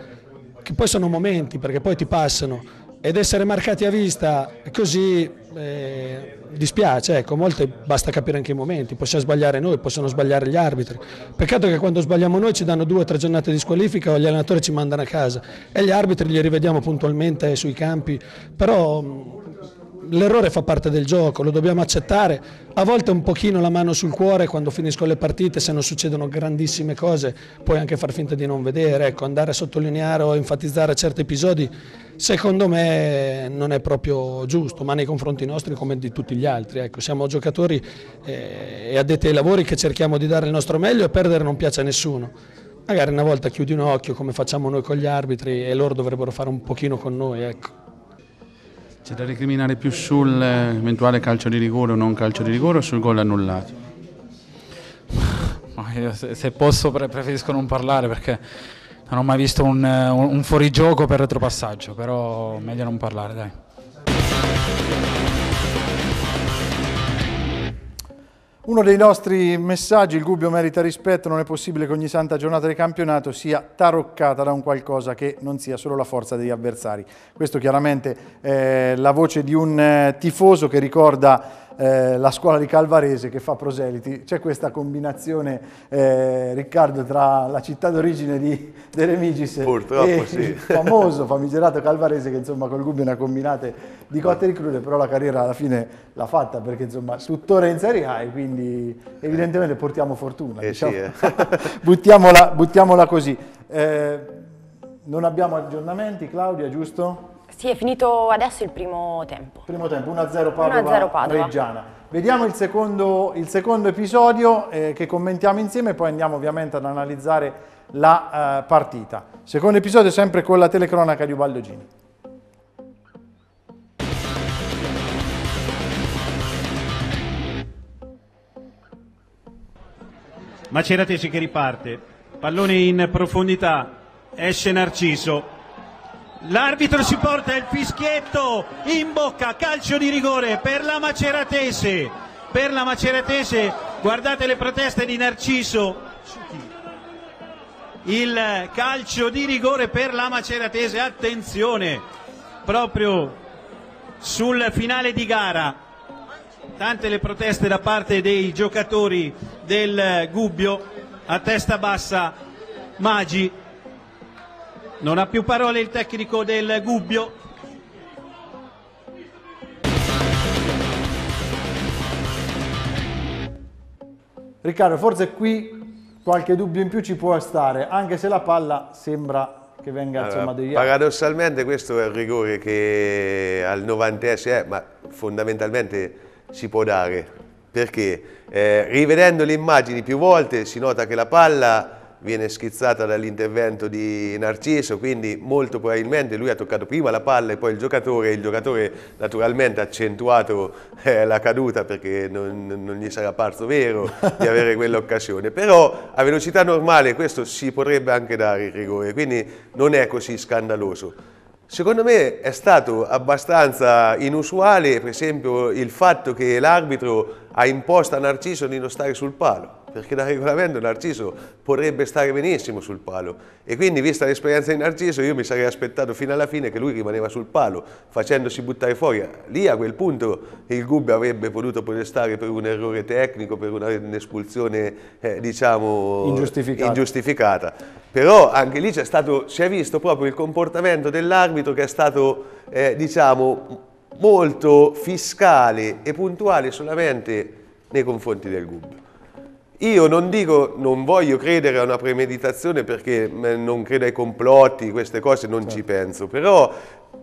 che poi sono momenti perché poi ti passano, ed essere marcati a vista così eh, dispiace, ecco, molte basta capire anche i momenti, possiamo sbagliare noi, possono sbagliare gli arbitri. Peccato che quando sbagliamo noi ci danno due o tre giornate di squalifica o gli allenatori ci mandano a casa e gli arbitri li rivediamo puntualmente sui campi, però l'errore fa parte del gioco, lo dobbiamo accettare, a volte un pochino la mano sul cuore quando finiscono le partite, se non succedono grandissime cose puoi anche far finta di non vedere, ecco, andare a sottolineare o enfatizzare certi episodi secondo me non è proprio giusto, ma nei confronti nostri come di tutti gli altri, ecco, siamo giocatori eh, e addetti ai lavori che cerchiamo di dare il nostro meglio e perdere non piace a nessuno. Magari una volta chiudi un occhio come facciamo noi con gli arbitri e loro dovrebbero fare un pochino con noi. Ecco. C'è da recriminare più sull'eventuale calcio di rigore o non calcio di rigore o sul gol annullato? se posso preferisco non parlare perché non ho mai visto un, un fuorigioco per retropassaggio, però meglio non parlare dai. Uno dei nostri messaggi, il Gubbio merita rispetto, non è possibile che ogni santa giornata di campionato sia taroccata da un qualcosa che non sia solo la forza degli avversari. Questo chiaramente è la voce di un eh, tifoso che ricorda eh, la scuola di Calvarese che fa proseliti. C'è questa combinazione, eh, Riccardo, tra la città d'origine di De Remigis e sì. il famoso, famigerato Calvarese che insomma col Gubbio ne ha combinate di cotte e di crude, però la carriera alla fine l'ha fatta perché insomma tuttora in Serie A e quindi evidentemente portiamo fortuna. Eh diciamo. sì, eh. buttiamola, buttiamola, così. Eh, non abbiamo aggiornamenti, Claudia, giusto? Sì, è finito adesso il primo tempo. Primo tempo, 1-0 Padova, 1-0 Padova. Reggiana. Vediamo il secondo, il secondo episodio eh, che commentiamo insieme e poi andiamo ovviamente ad analizzare la eh, partita. Secondo episodio sempre con la telecronaca di Ubaldo Gini. Maceratesi che riparte, pallone in profondità, esce Narciso, L'arbitro si porta il fischietto in bocca, calcio di rigore per la Maceratese. Per la Maceratese, guardate le proteste di Narciso. il calcio di rigore per la Maceratese. Attenzione, proprio sul finale di gara. Tante le proteste da parte dei giocatori del Gubbio a testa bassa Magi. Non ha più parole il tecnico del Gubbio. Riccardo, forse qui qualche dubbio in più ci può stare, anche se la palla sembra che venga Allora, insomma degli paradossalmente questo è il rigore che al 90esimo, eh, ma fondamentalmente si può dare, perché eh, rivedendo le immagini più volte si nota che la palla viene schizzata dall'intervento di Narciso, quindi molto probabilmente lui ha toccato prima la palla e poi il giocatore, il giocatore naturalmente ha accentuato eh, la caduta perché non, non gli sarà parso vero di avere quell'occasione, però a velocità normale questo si potrebbe anche dare il rigore, quindi non è così scandaloso. Secondo me è stato abbastanza inusuale, per esempio, il fatto che l'arbitro ha imposto a Narciso di non stare sul palo, perché da regolamento Narciso potrebbe stare benissimo sul palo e quindi vista l'esperienza di Narciso io mi sarei aspettato fino alla fine che lui rimaneva sul palo facendosi buttare fuori. Lì a quel punto il Gubbio avrebbe potuto protestare per un errore tecnico, per un'espulsione eh, diciamo Ingiustificata. ingiustificata. Però anche lì c'è stato, si è visto proprio il comportamento dell'arbitro che è stato eh, diciamo molto fiscale e puntuale solamente nei confronti del Gubbio. Io non dico, non voglio credere a una premeditazione perché eh, non credo ai complotti, queste cose non ci penso, però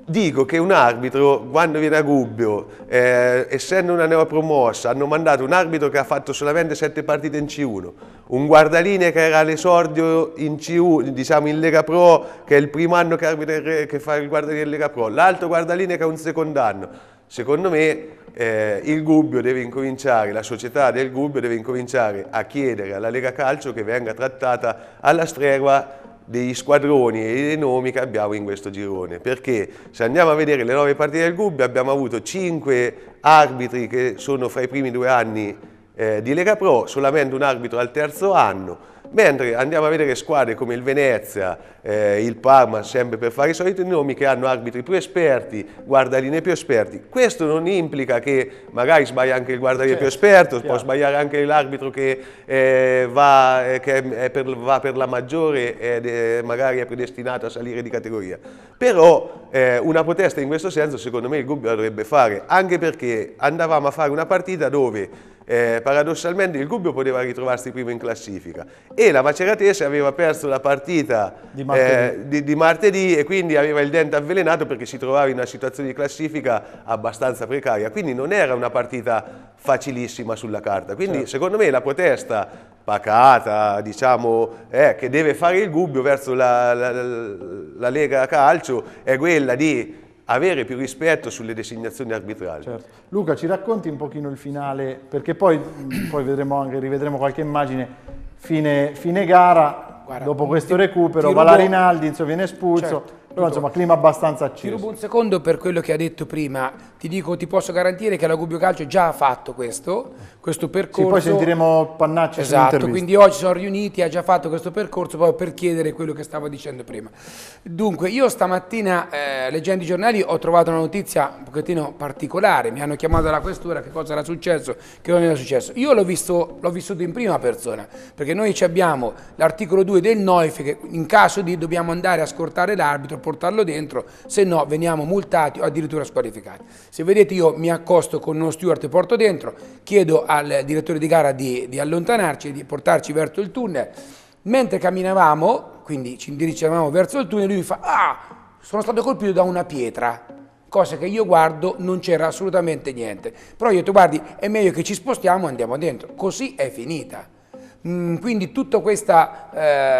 dico che un arbitro, quando viene a Gubbio, eh, essendo una neopromossa, hanno mandato un arbitro che ha fatto solamente sette partite in C1, un guardaline che era all'esordio in C1, diciamo in Lega Pro, che è il primo anno che, arbitra, che fa il guardaline in Lega Pro, l'altro guardaline che è un secondo anno. Secondo me eh, il Gubbio deve incominciare, la società del Gubbio deve incominciare a chiedere alla Lega Calcio che venga trattata alla stregua degli squadroni e dei nomi che abbiamo in questo girone, perché se andiamo a vedere le nove partite del Gubbio abbiamo avuto cinque arbitri che sono fra i primi due anni eh, di Lega Pro, solamente un arbitro al terzo anno, mentre andiamo a vedere squadre come il Venezia, eh, il Parma, sempre per fare i soliti nomi, che hanno arbitri più esperti, guardaline più esperti. Questo non implica che magari sbaglia anche il guardaline più esperto, può sbagliare anche l'arbitro che, eh, va, eh, che per, va per la maggiore ed magari è predestinato a salire di categoria. Però eh, una protesta in questo senso secondo me il Gubbio dovrebbe fare, anche perché andavamo a fare una partita dove eh, paradossalmente il Gubbio poteva ritrovarsi primo in classifica e la Maceratese aveva perso la partita Di martedì. eh, di, di martedì e quindi aveva il dente avvelenato perché si trovava in una situazione di classifica abbastanza precaria, quindi non era una partita facilissima sulla carta. Quindi Certo. secondo me la protesta pacata, diciamo, eh, che deve fare il Gubbio verso la, la- la- la Lega Calcio è quella di avere più rispetto sulle designazioni arbitrali. Certo. Luca, ci racconti un pochino il finale, perché poi, poi vedremo anche, rivedremo qualche immagine, fine, fine gara, Guarda, dopo questo ti- recupero, ti va la rubo- Rinaldi, insomma, viene espulso, Certo, però insomma clima abbastanza Ti acceso. rubo un secondo per quello che ha detto prima. Ti dico, ti posso garantire che la Gubbio Calcio già ha fatto questo, questo percorso. Sì, poi sentiremo Pannacci Esatto, quindi oggi sono riuniti, ha già fatto questo percorso proprio per chiedere quello che stavo dicendo prima. Dunque, io stamattina eh, leggendo i giornali ho trovato una notizia un pochettino particolare, mi hanno chiamato dalla questura che cosa era successo, che non era successo. Io l'ho visto, l'ho vissuto in prima persona, perché noi abbiamo l'articolo 2 del NOIF che in caso di dobbiamo andare a scortare l'arbitro, portarlo dentro, se no veniamo multati o addirittura squalificati. Se vedete io mi accosto con uno steward e porto dentro, chiedo al direttore di gara di, di allontanarci, di portarci verso il tunnel. Mentre camminavamo, quindi ci indirizzavamo verso il tunnel, lui mi fa, ah, sono stato colpito da una pietra. Cosa che io guardo non c'era assolutamente niente. Però io ho detto, guardi, è meglio che ci spostiamo e andiamo dentro. Così è finita. Mm, quindi tutta questa,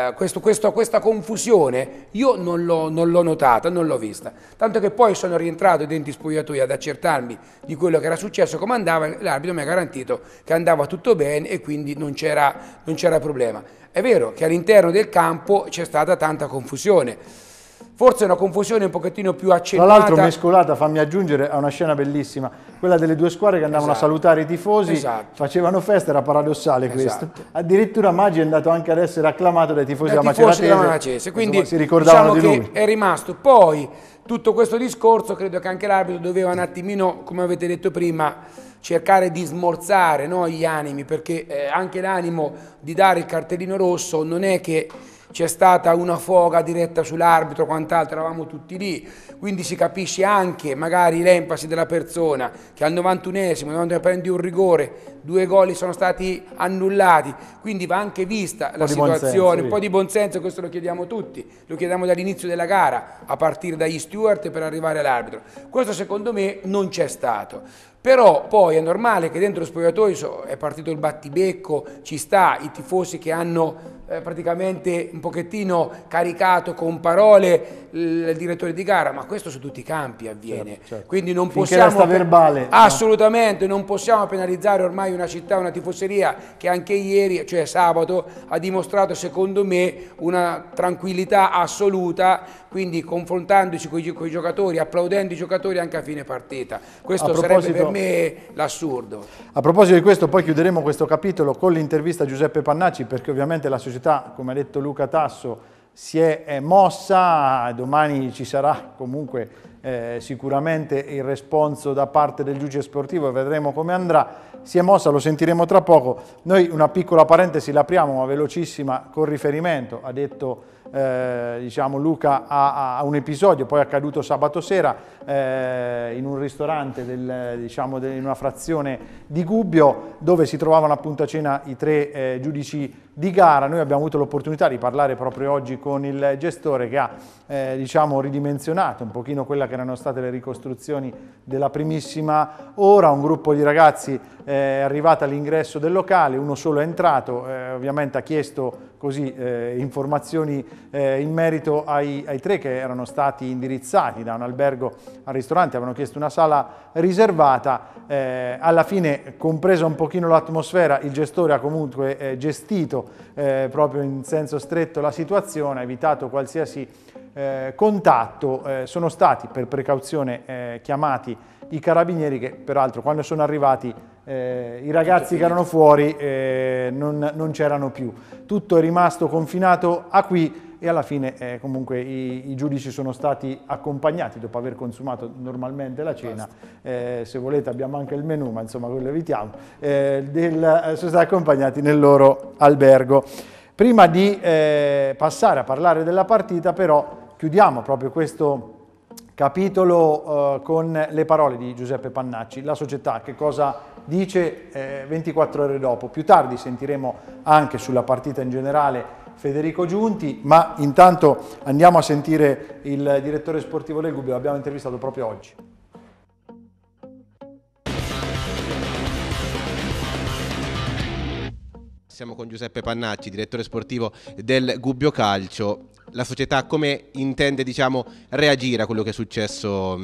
eh, questo- questo- questa confusione io non l'ho, notata, non l'ho vista. Tanto che poi sono rientrato dentro in spogliatoio ad accertarmi di quello che era successo, come andava, l'arbitro mi ha garantito che andava tutto bene e quindi non c'era problema. È vero che all'interno del campo c'è stata tanta confusione. Forse è una confusione un pochettino più Tra accentuata. l'altro mescolata, fammi aggiungere, a una scena bellissima, quella delle due squadre che andavano Esatto. a salutare i tifosi, Esatto. facevano festa, era paradossale questo. Esatto. Addirittura Maggi è andato anche ad essere acclamato dai tifosi della tifosi della Maceratese, quindi insomma, si ricordavano diciamo di che lui. è rimasto. Poi tutto questo discorso credo che anche l'arbitro doveva un attimino, come avete detto prima, cercare di smorzare no, gli animi, perché eh, anche l'animo di dare il cartellino rosso non è che c'è stata una foga diretta sull'arbitro, quant'altro, eravamo tutti lì, quindi si capisce anche magari l'enfasi della persona che al 91esimo, quando prendi un rigore, due gol sono stati annullati, quindi va anche vista la situazione, sì. un po' di buonsenso, questo lo chiediamo tutti, lo chiediamo dall'inizio della gara, a partire dagli steward per arrivare all'arbitro. Questo secondo me non c'è stato. Però poi è normale che dentro lo spogliatoio è partito il battibecco, ci sta i tifosi che hanno eh, praticamente un pochettino caricato con parole il, il direttore di gara, ma questo su tutti i campi avviene. Certo, certo. Quindi non Finché possiamo verbale, no. assolutamente non possiamo penalizzare ormai una città, una tifoseria che anche ieri, cioè sabato, ha dimostrato secondo me una tranquillità assoluta, quindi confrontandoci con i giocatori, applaudendo i giocatori anche a fine partita. Questo sarebbe per me l'assurdo. A proposito di questo, poi chiuderemo questo capitolo con l'intervista a Giuseppe Pannacci, perché ovviamente la società, come ha detto Luca Tasso, si è mossa, domani ci sarà comunque eh, sicuramente il responso da parte del giudice sportivo, vedremo come andrà, si è mossa, lo sentiremo tra poco. Noi una piccola parentesi l'apriamo, ma velocissima, con riferimento, ha detto eh, diciamo, Luca a, a un episodio poi accaduto sabato sera eh, in un ristorante del, diciamo, de- in una frazione di Gubbio dove si trovavano appunto a cena i tre eh, giudici di gara. Noi abbiamo avuto l'opportunità di parlare proprio oggi con il gestore che ha eh, diciamo, ridimensionato un pochino quella che erano state le ricostruzioni della primissima ora. Un gruppo di ragazzi eh, è arrivato all'ingresso del locale, uno solo è entrato, eh, ovviamente ha chiesto così informazioni eh, in merito ai, ai tre che erano stati indirizzati da un albergo al ristorante, avevano chiesto una sala riservata, eh, alla fine compresa un pochino l'atmosfera, il gestore ha comunque eh, gestito eh, proprio in senso stretto la situazione, ha evitato qualsiasi eh, contatto, eh, sono stati per precauzione chiamati i carabinieri che peraltro quando sono arrivati eh, i ragazzi che erano fuori eh, non, non c'erano più. Tutto è rimasto confinato a qui e alla fine eh, comunque i, i giudici sono stati accompagnati dopo aver consumato normalmente la cena, eh, se volete abbiamo anche il menù ma insomma quello evitiamo, eh, del- eh, sono stati accompagnati nel loro albergo. Prima di eh, passare a parlare della partita però chiudiamo proprio questo capitolo eh, con le parole di Giuseppe Pannacci, la società che cosa dice eh, 24 ore dopo. Più tardi sentiremo anche sulla partita in generale Federico Giunti, ma intanto andiamo a sentire il direttore sportivo del Gubbio, l'abbiamo intervistato proprio oggi. Siamo con Giuseppe Pannacci, direttore sportivo del Gubbio Calcio. La società come intende diciamo, reagire a quello che è successo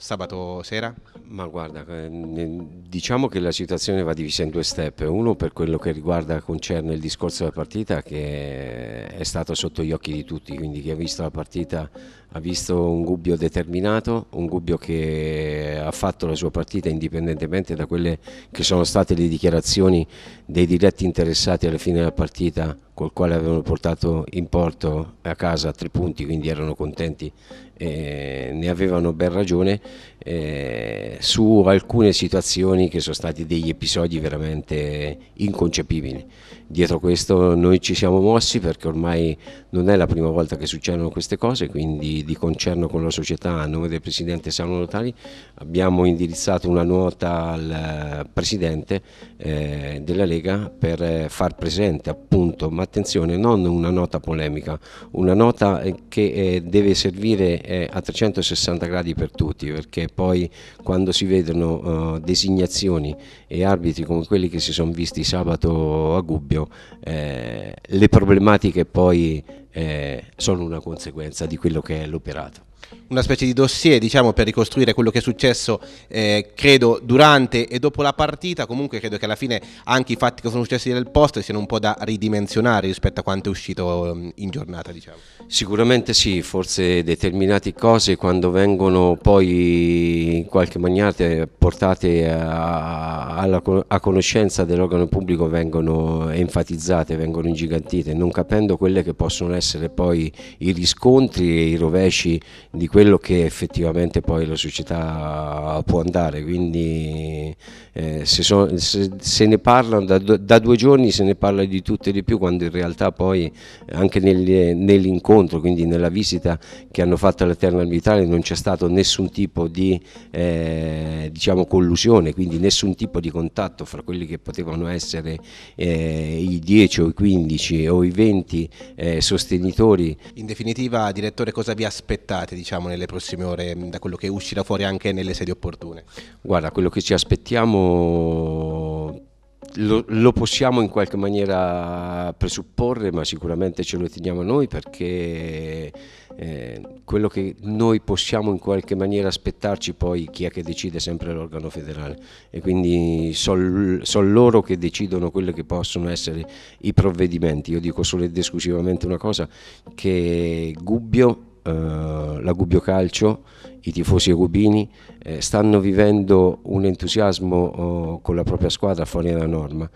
sabato sera? Ma guarda, eh, diciamo che la situazione va divisa in due step. Uno per quello che riguarda, concerne il discorso della partita che è stato sotto gli occhi di tutti, quindi chi ha visto la partita ha visto un Gubbio determinato, un Gubbio che ha fatto la sua partita indipendentemente da quelle che sono state le dichiarazioni dei diretti interessati alla fine della partita col quale avevano portato in porto a casa tre punti, quindi erano contenti e ne avevano ben ragione eh, su alcune situazioni che sono stati degli episodi veramente inconcepibili. Dietro questo noi ci siamo mossi perché ormai non è la prima volta che succedono queste cose, quindi di concerno con la società a nome del Presidente Saulo Notari abbiamo indirizzato una nota al Presidente eh, della Lega per eh, far presente appunto, ma attenzione, non una nota polemica, una nota eh, che eh, deve servire eh, a 360 gradi per tutti, perché poi quando si vedono eh, designazioni e arbitri come quelli che si sono visti sabato a Gubbio, eh, le problematiche poi eh, sono una conseguenza di quello che è l'operato. Una specie di dossier diciamo, per ricostruire quello che è successo eh, credo durante e dopo la partita comunque credo che alla fine anche i fatti che sono successi nel post siano un po' da ridimensionare rispetto a quanto è uscito mm, in giornata diciamo. Sicuramente sì, forse determinate cose quando vengono poi in qualche maniera portate a, alla, a conoscenza dell'organo pubblico vengono enfatizzate, vengono ingigantite, non capendo quelle che possono essere poi i riscontri e i rovesci di quello che effettivamente poi la società può andare, quindi eh, se, so, se, se, ne parlano da, da, due giorni se ne parla di tutto e di più quando in realtà poi anche nell'incontro, quindi nella visita che hanno fatto all'Eterno Arbitrale non c'è stato nessun tipo di eh, diciamo collusione, quindi nessun tipo di contatto fra quelli che potevano essere eh, i 10 o i 15 o i 20 eh, sostenitori. In definitiva, direttore, cosa vi aspettate diciamo, nelle prossime ore da quello che uscirà fuori anche nelle sedi opportune? Guarda, quello che ci aspettiamo lo, lo, possiamo in qualche maniera presupporre, ma sicuramente ce lo teniamo noi perché eh, quello che noi possiamo in qualche maniera aspettarci poi chi è che decide sempre l'organo federale e quindi sono son loro che decidono quelli che possono essere i provvedimenti. Io dico solo ed esclusivamente una cosa, che Gubbio la Gubbio Calcio, i tifosi agubini eh, stanno vivendo un entusiasmo oh, con la propria squadra fuori dalla norma.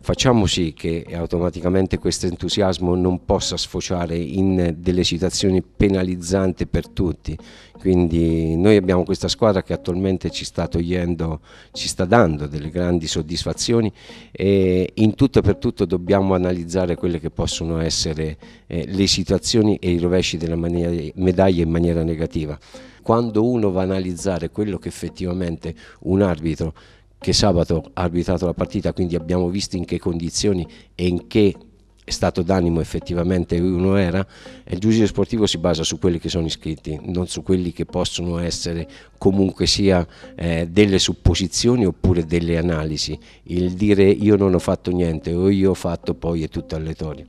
Facciamo sì che automaticamente questo entusiasmo non possa sfociare in delle situazioni penalizzanti per tutti. Quindi noi abbiamo questa squadra che attualmente ci sta togliendo, ci sta dando delle grandi soddisfazioni e in tutto e per tutto dobbiamo analizzare quelle che possono essere eh, le situazioni e i rovesci della medaglia in maniera negativa. Quando uno va a analizzare quello che effettivamente un arbitro che sabato ha arbitrato la partita, quindi abbiamo visto in che condizioni e in che stato d'animo effettivamente uno era, il giudice sportivo si basa su quelli che sono iscritti, non su quelli che possono essere comunque sia eh, delle supposizioni oppure delle analisi. Il dire io non ho fatto niente o io ho fatto poi è tutto alleatorio.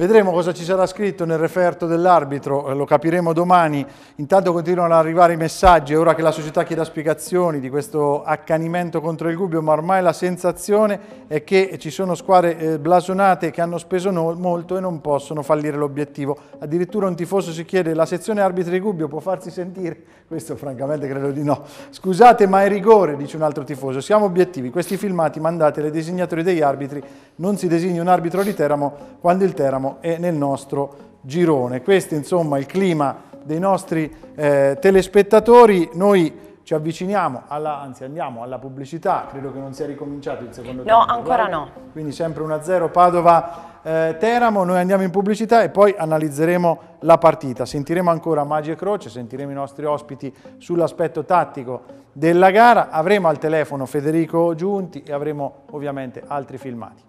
Vedremo cosa ci sarà scritto nel referto dell'arbitro, eh, lo capiremo domani. Intanto continuano ad arrivare i messaggi, ora che la società chiede spiegazioni di questo accanimento contro il Gubbio, ma ormai la sensazione è che ci sono squadre eh, blasonate che hanno speso molto e non possono fallire l'obiettivo. Addirittura un tifoso si chiede, la sezione arbitri Gubbio può farsi sentire? Questo francamente credo di no. Scusate ma è rigore, dice un altro tifoso. Siamo obiettivi, questi filmati mandate ai designatori degli arbitri, non si designa un arbitro di Teramo quando il Teramo e nel nostro girone. Questo insomma il clima dei nostri eh, telespettatori. Noi ci avviciniamo, alla, anzi andiamo alla pubblicità, credo che non sia ricominciato il secondo tempo. No, ancora no. Quindi sempre 1-0 Padova-Teramo, eh, noi andiamo in pubblicità e poi analizzeremo la partita. Sentiremo ancora Magi e Croce, sentiremo i nostri ospiti sull'aspetto tattico della gara, avremo al telefono Federico Giunti e avremo ovviamente altri filmati.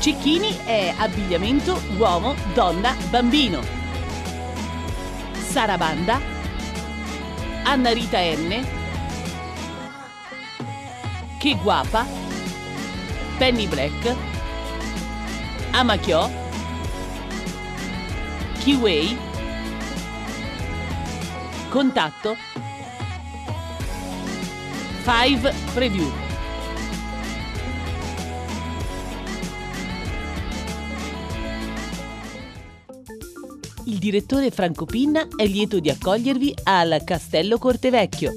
Cecchini è abbigliamento uomo, donna, bambino. Sarabanda, Anna Rita N, Che Guapa, Penny Black, Amachio, Kiway, Contatto, Five Preview. Il direttore Franco Pinna è lieto di accogliervi al Castello Cortevecchio.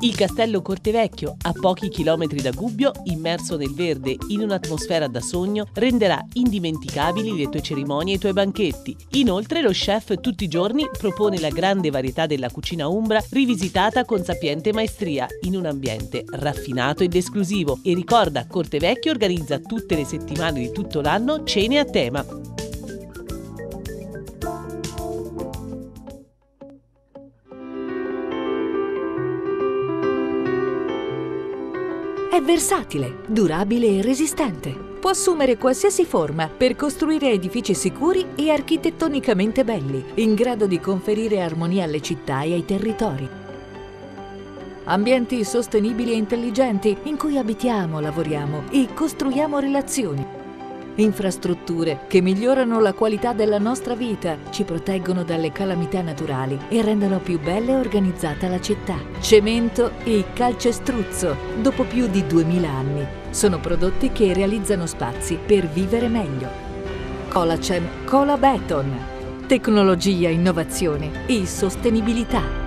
Il Castello Cortevecchio, a pochi chilometri da Gubbio, immerso nel verde in un'atmosfera da sogno, renderà indimenticabili le tue cerimonie e i tuoi banchetti. Inoltre lo chef tutti i giorni propone la grande varietà della cucina umbra rivisitata con sapiente maestria in un ambiente raffinato ed esclusivo e ricorda Cortevecchio organizza tutte le settimane di tutto l'anno cene a tema. È versatile, durabile e resistente. Può assumere qualsiasi forma per costruire edifici sicuri e architettonicamente belli, in grado di conferire armonia alle città e ai territori. ambienti sostenibili e intelligenti in cui abitiamo, lavoriamo e costruiamo relazioni. Infrastrutture che migliorano la qualità della nostra vita, ci proteggono dalle calamità naturali e rendono più bella e organizzata la città. Cemento e calcestruzzo, dopo più di 2000 anni, sono prodotti che realizzano spazi per vivere meglio. Colacem Cola Beton. Tecnologia, innovazione e sostenibilità.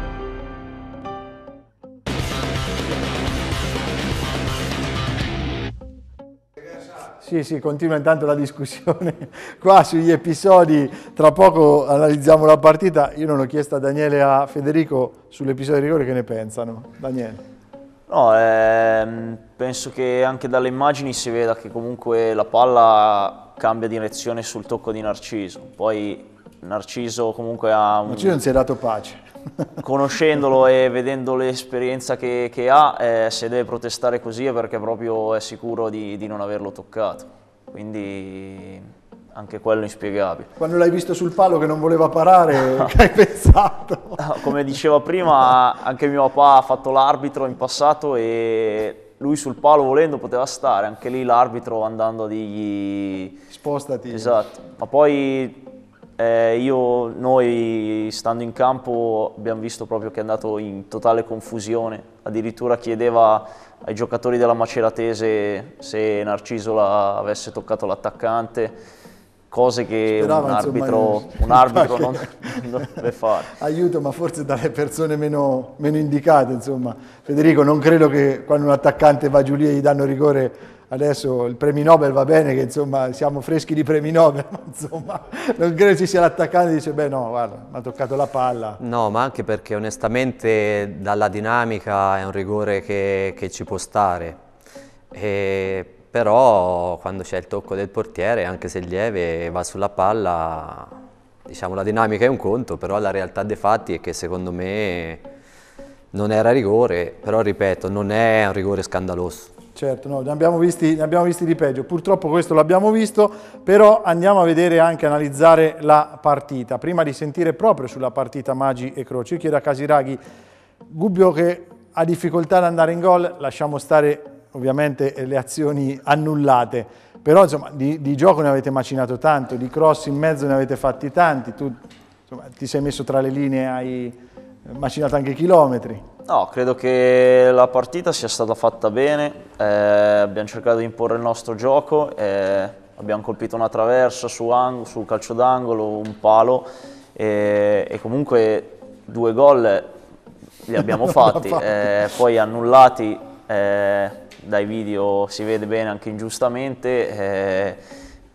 Sì, sì, continua intanto la discussione qua sugli episodi, tra poco analizziamo la partita, io non ho chiesto a Daniele e a Federico sull'episodio di rigore che ne pensano. Daniele. No, ehm, penso che anche dalle immagini si veda che comunque la palla cambia direzione sul tocco di Narciso, poi Narciso comunque ha un... Narciso non si è dato pace. Conoscendolo e vedendo l'esperienza che, che ha, eh, se deve protestare così è perché proprio è sicuro di, di non averlo toccato. Quindi anche quello inspiegabile. Quando l'hai visto sul palo che non voleva parare, che hai pensato? Come diceva prima, anche mio papà ha fatto l'arbitro in passato e lui sul palo volendo poteva stare, anche lì l'arbitro andando a dirgli... Spostati. Esatto, ma poi eh, io, noi stando in campo abbiamo visto proprio che è andato in totale confusione, addirittura chiedeva ai giocatori della Maceratese se Narciso la, avesse toccato l'attaccante, cose che Sperava, un arbitro, insomma, un arbitro non, non deve fare. Aiuto, ma forse dalle persone meno, meno indicate, insomma. Federico, non credo che quando un attaccante va giù lì e gli danno rigore adesso il premi Nobel va bene che insomma siamo freschi di premi Nobel, ma insomma non credo ci sia l'attaccante che dice beh no, guarda, mi ha toccato la palla. No, ma anche perché onestamente dalla dinamica è un rigore che, che ci può stare. E, però quando c'è il tocco del portiere, anche se lieve, va sulla palla, diciamo la dinamica è un conto, però la realtà dei fatti è che secondo me non era rigore, però ripeto, non è un rigore scandaloso. Certo, no, ne, abbiamo visti, ne abbiamo visti di peggio, purtroppo questo l'abbiamo visto, però andiamo a vedere anche, analizzare la partita. Prima di sentire proprio sulla partita Magi e Croce, io chiedo a Casiraghi, Gubbio che ha difficoltà ad andare in gol, lasciamo stare ovviamente le azioni annullate, però insomma di, di gioco ne avete macinato tanto, di cross in mezzo ne avete fatti tanti, tu insomma, ti sei messo tra le linee, hai macinato anche chilometri. No, credo che la partita sia stata fatta bene, eh, abbiamo cercato di imporre il nostro gioco, eh, abbiamo colpito una traversa su, su calcio d'angolo, un palo e, e, comunque due gol li abbiamo fatti, eh, poi annullati eh, dai video si vede bene anche ingiustamente, eh,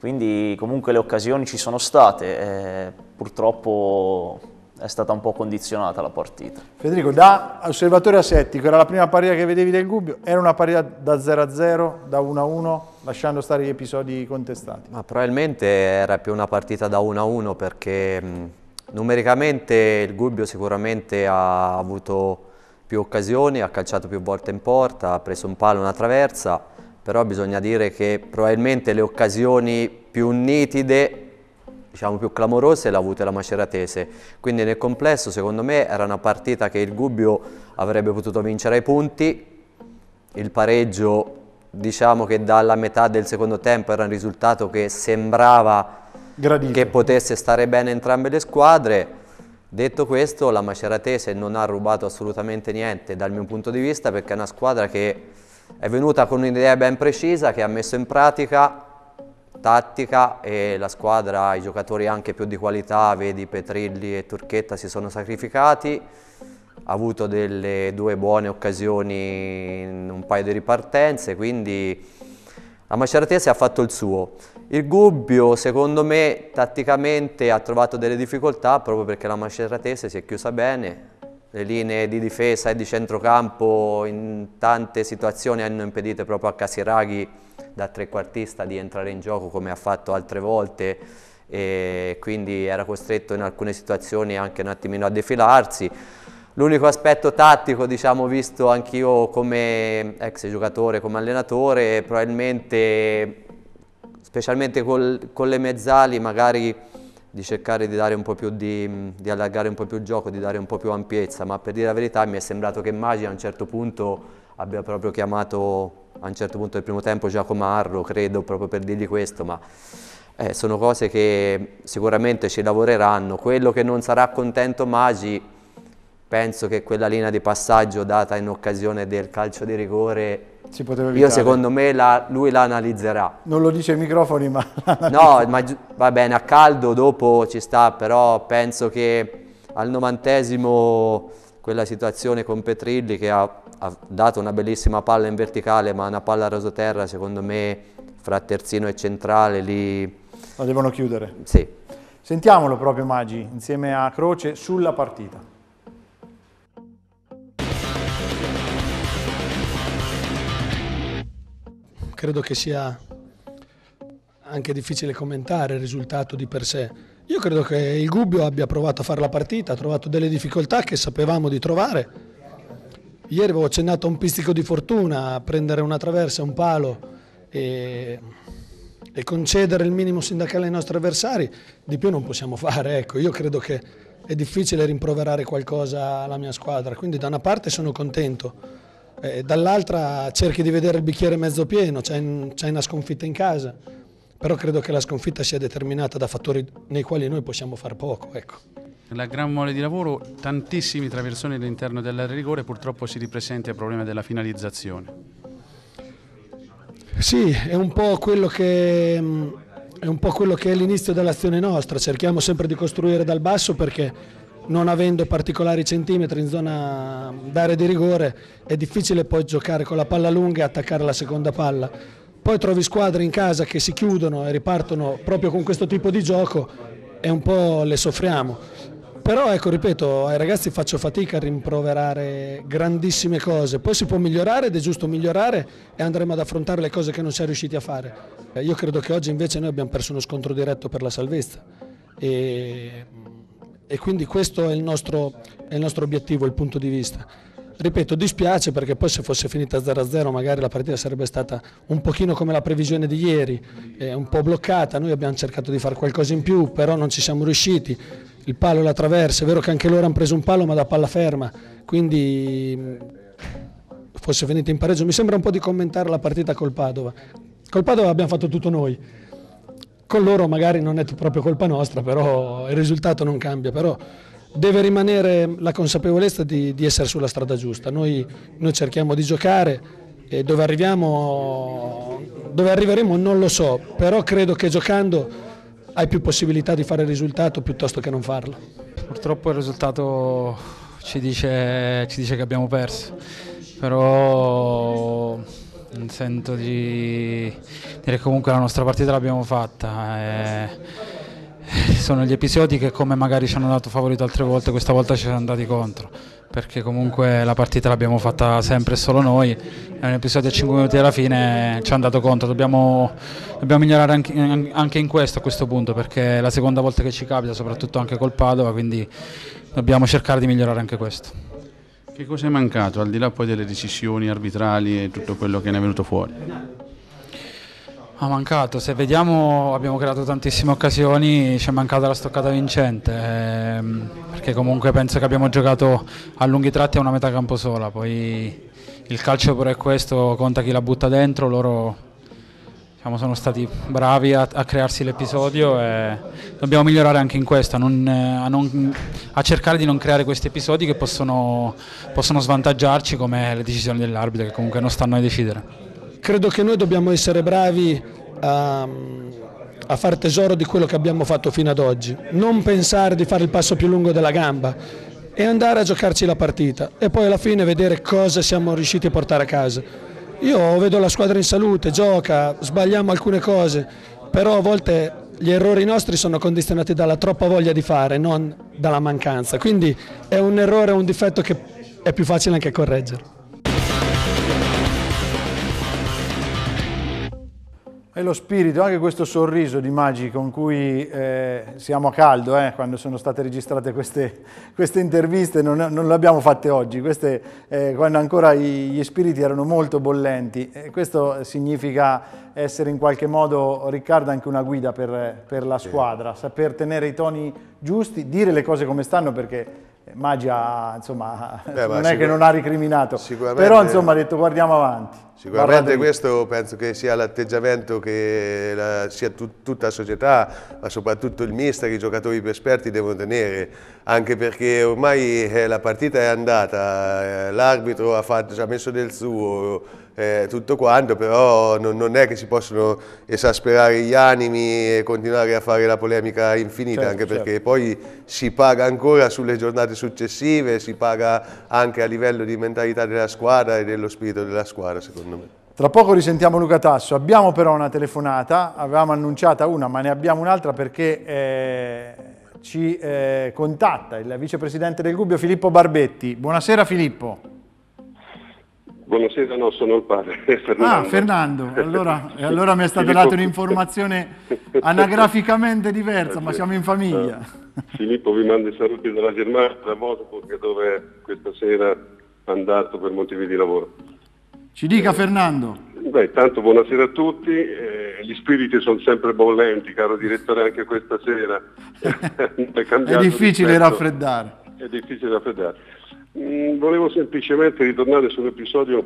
quindi comunque le occasioni ci sono state, eh, purtroppo è stata un po' condizionata la partita. Federico, da osservatore asettico, era la prima partita che vedevi del Gubbio, era una partita da 0-0, da 1-1, lasciando stare gli episodi contestati? Ma probabilmente era più una partita da 1-1 perché mh, numericamente il Gubbio sicuramente ha avuto più occasioni, ha calciato più volte in porta, ha preso un palo, una traversa, però bisogna dire che probabilmente le occasioni più nitide diciamo, più clamorose le ha avute la Maceratese, quindi nel complesso secondo me era una partita che il Gubbio avrebbe potuto vincere ai punti, il pareggio diciamo che dalla metà del secondo tempo era un risultato che sembrava Gradito. che potesse stare bene entrambe le squadre, detto questo la Maceratese non ha rubato assolutamente niente dal mio punto di vista perché è una squadra che è venuta con un'idea ben precisa che ha messo in pratica tattica e la squadra, i giocatori anche più di qualità, vedi Petrilli e Turchetta si sono sacrificati, ha avuto delle due buone occasioni in un paio di ripartenze, quindi la Maceratese ha fatto il suo. Il Gubbio secondo me tatticamente ha trovato delle difficoltà proprio perché la Maceratese si è chiusa bene, le linee di difesa e di centrocampo in tante situazioni hanno impedito proprio a Casiraghi da trequartista di entrare in gioco come ha fatto altre volte e quindi era costretto in alcune situazioni anche un attimino a defilarsi. L'unico aspetto tattico, diciamo, visto anch'io come ex giocatore, come allenatore, probabilmente, specialmente col, con le mezzali, magari di cercare di, un di, di allargare un po' più il gioco, di dare un po' più ampiezza, ma per dire la verità mi è sembrato che Magi a un certo punto abbia proprio chiamato a un certo punto del primo tempo Giacomo Arro, credo, proprio per dirgli questo, ma eh, sono cose che sicuramente ci lavoreranno. Quello che non sarà contento Magi, penso che quella linea di passaggio data in occasione del calcio di rigore io secondo me la, lui la analizzerà. Non lo dice ai microfoni, ma... no, ma va bene, a caldo dopo ci sta, però penso che al novantesimo quella situazione con Petrilli che ha, ha, dato una bellissima palla in verticale, ma una palla a rosoterra secondo me fra terzino e centrale lì... La devono chiudere? Sì. Sentiamolo proprio Maggi, insieme a Croce, sulla partita. Credo che sia anche difficile commentare il risultato di per sé. Io credo che il Gubbio abbia provato a fare la partita, ha trovato delle difficoltà che sapevamo di trovare. Ieri avevo accennato a un pistico di fortuna, a prendere una traversa, un palo e, e concedere il minimo sindacale ai nostri avversari. Di più non possiamo fare. Ecco, io credo che è difficile rimproverare qualcosa alla mia squadra, quindi da una parte sono contento eh, dall'altra cerchi di vedere il bicchiere mezzo pieno, c'è una sconfitta in casa, però credo che la sconfitta sia determinata da fattori nei quali noi possiamo fare poco. Ecco. La gran mole di lavoro, tantissimi traversoni all'interno dell'area rigore, purtroppo si ripresenta il problema della finalizzazione. Sì, è un po' quello che è, un po quello che è l'inizio dell'azione nostra, cerchiamo sempre di costruire dal basso perché non avendo particolari centimetri in zona d'area di rigore è difficile poi giocare con la palla lunga e attaccare la seconda palla. Poi trovi squadre in casa che si chiudono e ripartono proprio con questo tipo di gioco e un po' le soffriamo. Però ecco, ripeto, ai ragazzi faccio fatica a rimproverare grandissime cose, poi si può migliorare ed è giusto migliorare e andremo ad affrontare le cose che non si è riusciti a fare. Io credo che oggi invece noi abbiamo perso uno scontro diretto per la salvezza e e quindi questo è il, nostro, è il nostro obiettivo, il punto di vista. Ripeto, dispiace perché poi se fosse finita 0-0 magari la partita sarebbe stata un pochino come la previsione di ieri, un po' bloccata, noi abbiamo cercato di fare qualcosa in più, però non ci siamo riusciti, il palo la traversa, è vero che anche loro hanno preso un palo ma da palla ferma, quindi fosse finita in pareggio, mi sembra un po' di commentare la partita col Padova, col Padova abbiamo fatto tutto noi, con loro magari non è proprio colpa nostra, però il risultato non cambia, però deve rimanere la consapevolezza di, di essere sulla strada giusta. Noi, noi, cerchiamo di giocare e dove, arriviamo, dove arriveremo non lo so, però credo che giocando hai più possibilità di fare il risultato piuttosto che non farlo. Purtroppo il risultato ci dice, ci dice che abbiamo perso, però sento di dire che comunque la nostra partita l'abbiamo fatta. E sono gli episodi che come magari ci hanno dato favorito altre volte, questa volta ci siamo andati contro, perché comunque la partita l'abbiamo fatta sempre e solo noi, è un episodio a 5 minuti alla fine ci hanno dato conto, dobbiamo, dobbiamo migliorare anche, anche, in questo a questo punto, perché è la seconda volta che ci capita, soprattutto anche col Padova, quindi dobbiamo cercare di migliorare anche questo. Che cosa è mancato, al di là poi delle decisioni arbitrali e tutto quello che ne è venuto fuori? Ha mancato, se vediamo abbiamo creato tantissime occasioni, ci è mancata la stoccata vincente, ehm, perché comunque penso che abbiamo giocato a lunghi tratti a una metà campo sola, poi il calcio pure è questo, conta chi la butta dentro, loro diciamo, sono stati bravi a, a crearsi l'episodio e dobbiamo migliorare anche in questo, a, non, a, non, a, cercare di non creare questi episodi che possono, possono svantaggiarci come le decisioni dell'arbitro che comunque non stanno a decidere. Credo che noi dobbiamo essere bravi a, a fare tesoro di quello che abbiamo fatto fino ad oggi, non pensare di fare il passo più lungo della gamba e andare a giocarci la partita e poi alla fine vedere cosa siamo riusciti a portare a casa. Io vedo la squadra in salute, gioca, sbagliamo alcune cose, però a volte gli errori nostri sono condizionati dalla troppa voglia di fare, non dalla mancanza. Quindi è un errore, un difetto che è più facile anche correggere. E lo spirito, anche questo sorriso di Maggi con cui eh, siamo a caldo eh, quando sono state registrate queste, queste interviste, non, non, le abbiamo fatte oggi, queste, eh, quando ancora i, gli spiriti erano molto bollenti. E questo significa essere in qualche modo, Riccardo, anche una guida per, per la squadra, saper tenere i toni giusti, dire le cose come stanno perché Magia insomma, Beh, non è che non ha ricriminato, però insomma ha detto guardiamo avanti. Sicuramente questo penso che sia l'atteggiamento che la, sia tu, tutta la società, ma soprattutto il mister, i giocatori più esperti devono tenere, anche perché ormai eh, la partita è andata, eh, l'arbitro ha, ha messo del suo, eh, tutto quanto, però non, non, è che si possono esasperare gli animi e continuare a fare la polemica infinita, certo, anche perché certo. poi si paga ancora sulle giornate successive, si paga anche a livello di mentalità della squadra e dello spirito della squadra, secondo me. Tra poco risentiamo Luca Tasso, abbiamo però una telefonata, avevamo annunciata una ma ne abbiamo un'altra perché eh, ci eh, contatta il vicepresidente del Gubbio Filippo Barbetti. Buonasera Filippo. Buonasera, no, sono il padre. Fernando. Ah, Fernando, allora, allora mi è stata data un'informazione anagraficamente diversa, ma siamo in famiglia. Filippo vi manda i saluti dalla Germania, da Wolfsburg, dove questa sera è andato per motivi di lavoro. Ci dica Fernando. Beh, tanto buonasera a tutti, eh, gli spiriti sono sempre bollenti, caro direttore, anche questa sera. è, è difficile raffreddare. È difficile raffreddare. Mm, volevo semplicemente ritornare sull'episodio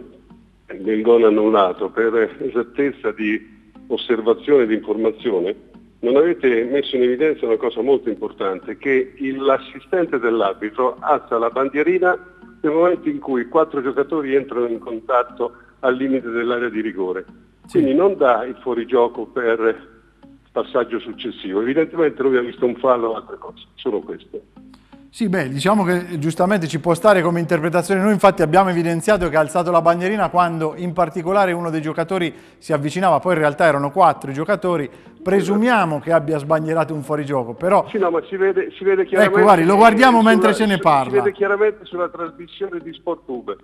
del gol annullato per esattezza di osservazione e di informazione. Non avete messo in evidenza una cosa molto importante, che l'assistente dell'arbitro alza la bandierina nel momento in cui quattro giocatori entrano in contatto al limite dell'area di rigore. Quindi non dà il fuorigioco per passaggio successivo. Evidentemente lui ha visto un fallo o altre cose, solo questo. Sì, beh, diciamo che giustamente ci può stare come interpretazione. Noi infatti abbiamo evidenziato che ha alzato la bandierina quando in particolare uno dei giocatori si avvicinava, poi in realtà erano quattro i giocatori. Presumiamo che abbia sbandierato un fuorigioco, però... Sì, no, ma si vede, si vede chiaramente... Ecco, guardi, lo guardiamo mentre ce ne parla. Si vede chiaramente sulla trasmissione di Sportube.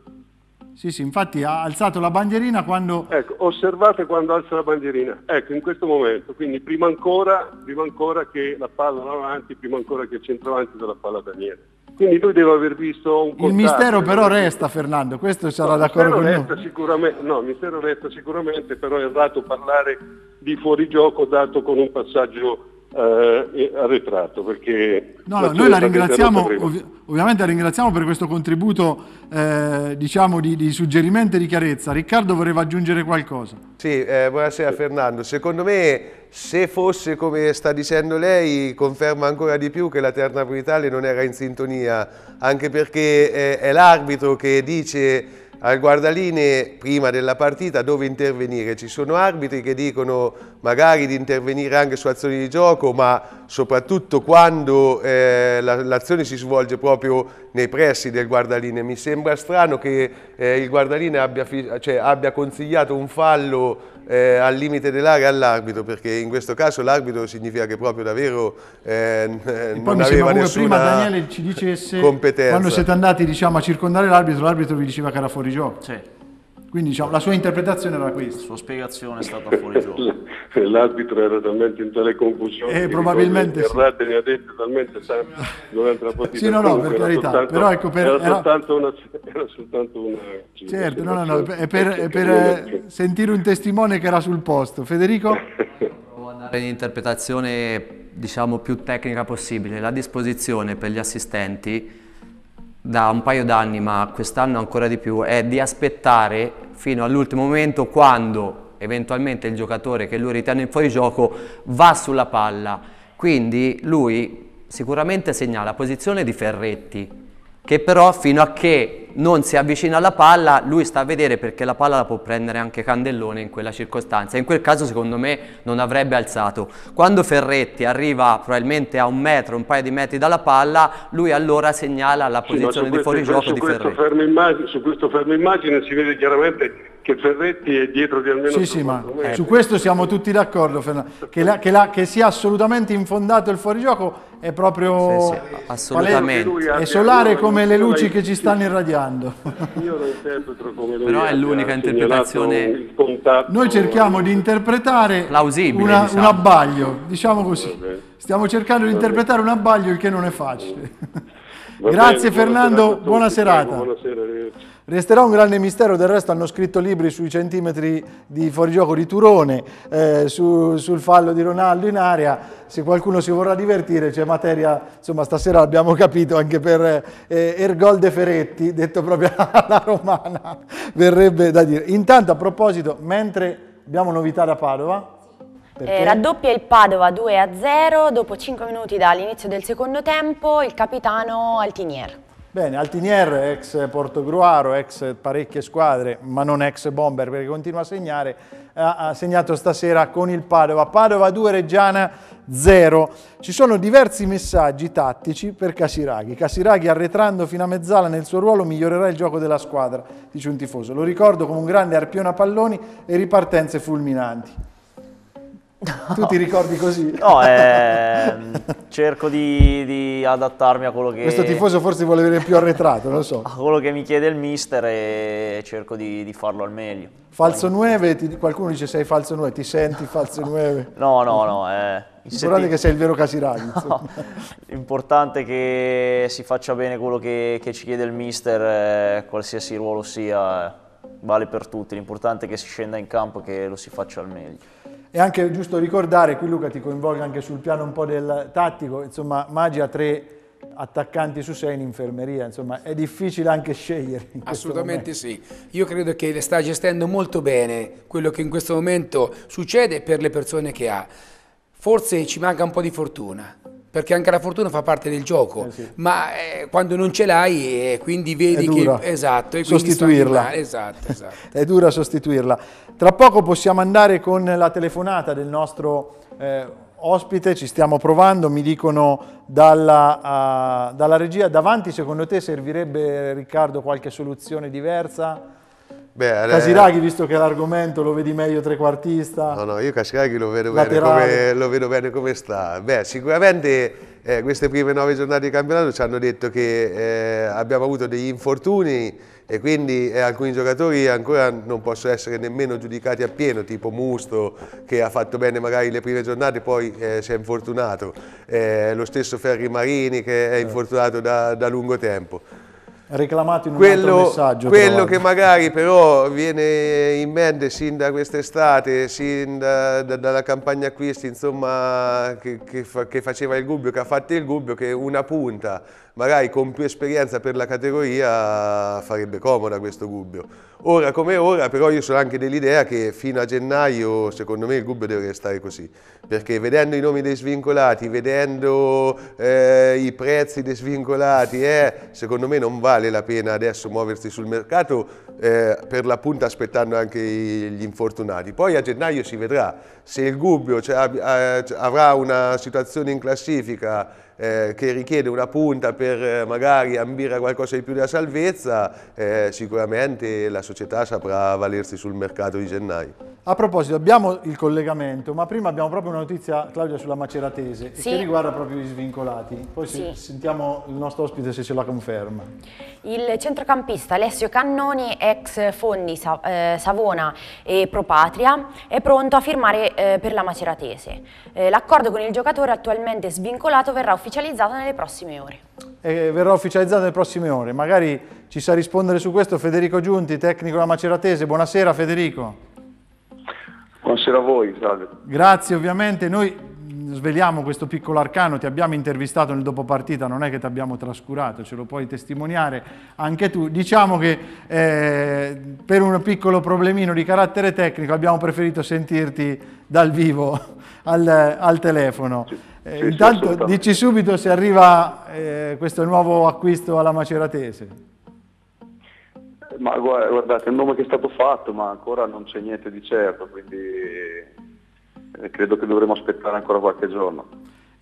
Sì, sì, infatti ha alzato la bandierina quando... Ecco, osservate quando alza la bandierina. Ecco, in questo momento, quindi prima ancora, prima ancora che la palla va avanti, prima ancora che il centravanti della palla Daniele. Quindi lui deve aver visto un contatto. Il mistero però resta, Fernando, questo sarà no, d'accordo con resta Sicuramente, no, il mistero resta sicuramente, però è errato parlare di fuorigioco dato con un passaggio eh, arretrato perché no, no, noi la ringraziamo ov ovviamente la ringraziamo per questo contributo eh, diciamo di, di, suggerimento e di chiarezza. Riccardo voleva aggiungere qualcosa. Sì, eh, buonasera Fernando. Secondo me se fosse come sta dicendo lei conferma ancora di più che la terna Italia non era in sintonia anche perché eh, è l'arbitro che dice al guardaline prima della partita dove intervenire. Ci sono arbitri che dicono magari di intervenire anche su azioni di gioco, ma soprattutto quando eh, l'azione la, si svolge proprio nei pressi del guardaline. Mi sembra strano che eh, il guardaline abbia, cioè, abbia consigliato un fallo eh, al limite dell'area all'arbitro perché in questo caso l'arbitro significa che proprio davvero eh, non aveva nessuna prima Daniele ci dicesse competenza. quando siete andati diciamo, a circondare l'arbitro l'arbitro vi diceva che era fuori gioco sì. Quindi diciamo, la sua interpretazione era questa. La sua spiegazione è stata fuori gioco. L'arbitro era talmente in tale confusione eh, probabilmente sì. Errate ne ha dette talmente tante durante la partita sì no no per carità soltanto, però ecco per, era, era... Soltanto una, era soltanto una certo no no no è per, è per eh, sentire un testimone che era sul posto. Federico? Devo andare in interpretazione diciamo più tecnica possibile. La disposizione per gli assistenti da un paio d'anni ma quest'anno ancora di più è di aspettare fino all'ultimo momento quando eventualmente il giocatore che lui ritiene in fuorigioco va sulla palla. Quindi lui sicuramente segna la posizione di Ferretti, che però fino a che non si avvicina alla palla lui sta a vedere perché la palla la può prendere anche Candellone in quella circostanza. In quel caso secondo me non avrebbe alzato. Quando Ferretti arriva probabilmente a un metro un paio di metri dalla palla lui allora segnala la posizione sì, di fuorigioco di Ferretti. fermo immagine, su questo fermo immagine si vede chiaramente che Ferretti è dietro di almeno Sì, sì, ma 4 metri. su questo siamo tutti d'accordo, Fernando. Che, la- che la- che sia assolutamente infondato il fuorigioco è proprio Sì, sì, assolutamente. È solare come le luci che ci stanno irradiando. Io lo interpreto come lui Però è l'unica interpretazione-. Noi cerchiamo di interpretare Plausibile, una- diciamo. un abbaglio, diciamo così. Stiamo cercando di interpretare un abbaglio, il che non è facile. Grazie bene, buona Fernando, buona prego, serata. Buonasera. Resterà un grande mistero, del resto hanno scritto libri sui centimetri di fuorigioco di Turone, eh, su- sul fallo di Ronaldo in area, se qualcuno si vorrà divertire c'è materia, insomma stasera l'abbiamo capito anche per eh, Ergol De Feretti, detto proprio alla romana, verrebbe da dire. Intanto a proposito, mentre abbiamo novità da Padova? Eh, raddoppia il Padova 2 a 0 dopo 5 minuti dall'inizio del secondo tempo il capitano Altinier. Bene, Altinier, ex Portogruaro, ex parecchie squadre, ma non ex bomber perché continua a segnare, ha, segnato stasera con il Padova. Padova 2, Reggiana 0. Ci sono diversi messaggi tattici per Casiraghi. Casiraghi arretrando fino a mezzala nel suo ruolo migliorerà il gioco della squadra, dice un tifoso. Lo ricordo come un grande arpione a palloni e ripartenze fulminanti. Tu ti ricordi così? No, ehm, cerco di, di adattarmi a quello che... Questo tifoso forse vuole vedere più arretrato, non lo so. a quello che mi chiede il mister e cerco di, di farlo al meglio. Falso 9, ti- qualcuno dice sei falso 9, ti senti falso 9? No, no, no. Eh, setti- è che sei il vero Casiraghi. No, L'importante è che si faccia bene quello che, che ci chiede il mister, eh, qualsiasi ruolo sia, eh, vale per tutti. L'importante è che si scenda in campo e che lo si faccia al meglio. È anche giusto ricordare, qui Luca ti coinvolga anche sul piano un po' del tattico, insomma Maggi ha tre attaccanti su sei in infermeria, insomma è difficile anche scegliere. Assolutamente sì. Io credo che le sta gestendo molto bene quello che in questo momento succede per le persone che ha. Forse ci manca un po' di fortuna, perché anche la fortuna fa parte del gioco, ma eh, quando non ce l'hai eh, quindi vedi che esatto, e sostituirla. Esatto, esatto. È dura sostituirla. Tra poco possiamo andare con la telefonata del nostro eh, ospite, ci stiamo provando, mi dicono dalla, ah, dalla regia, davanti secondo te servirebbe Riccardo qualche soluzione diversa? Beh, eh, Casiraghi, visto che l'argomento lo vedi meglio trequartista. No, no, io Cascaghi lo vedo bene come, lo vedo bene come sta. Beh, sicuramente eh, queste prime nove giornate di campionato ci hanno detto che eh, abbiamo avuto degli infortuni e quindi eh, alcuni giocatori ancora non possono essere nemmeno giudicati appieno, tipo Musto che ha fatto bene magari le prime giornate poi eh, si è infortunato, Eh, lo stesso Ferri Marini che è infortunato da, da lungo tempo. Reclamato in un Quello, messaggio. quello che magari però viene in mente sin da quest'estate, sin da- da- dalla campagna acquisti insomma, che, che fa- che faceva il Gubbio, che ha fatto il Gubbio, che una punta magari con più esperienza per la categoria farebbe comoda questo Gubbio. Ora come ora però io sono anche dell'idea che fino a gennaio secondo me il Gubbio deve restare così, perché vedendo i nomi dei svincolati, vedendo eh, i prezzi dei svincolati, eh, secondo me non vale la pena adesso muoversi sul mercato eh, per l'appunto aspettando anche gli infortunati. Poi a gennaio si vedrà se il Gubbio cioè, avrà una situazione in classifica eh, che richiede una punta per eh, magari ambire a qualcosa di più della salvezza, eh, sicuramente la società saprà valersi sul mercato di gennaio. A proposito, abbiamo il collegamento, ma prima abbiamo proprio una notizia, Claudia, sulla Maceratese, Sì. che riguarda proprio gli svincolati. Poi Sì. sentiamo il nostro ospite se ce la conferma. Il centrocampista Alessio Cannoni, ex Fondi Sa- eh, Savona e Propatria, è pronto a firmare eh, per la Maceratese. Eh, l'accordo con il giocatore attualmente svincolato verrà ufficializzato nelle prossime ore. E verrà ufficializzato nelle prossime ore. Magari ci sa rispondere su questo Federico Giunti, tecnico della Maceratese. Buonasera Federico. Buonasera a voi, salve. Grazie ovviamente. Noi mh, sveliamo questo piccolo arcano, ti abbiamo intervistato nel dopopartita, non è che ti abbiamo trascurato, ce lo puoi testimoniare anche tu. Diciamo che eh, per un piccolo problemino di carattere tecnico abbiamo preferito sentirti dal vivo al, al telefono. Eh, sì, intanto assolutamente. dici subito se arriva eh, questo nuovo acquisto alla Maceratese. Ma gua- guardate, è un nome che è stato fatto, ma ancora non c'è niente di certo, quindi eh, credo che dovremo aspettare ancora qualche giorno.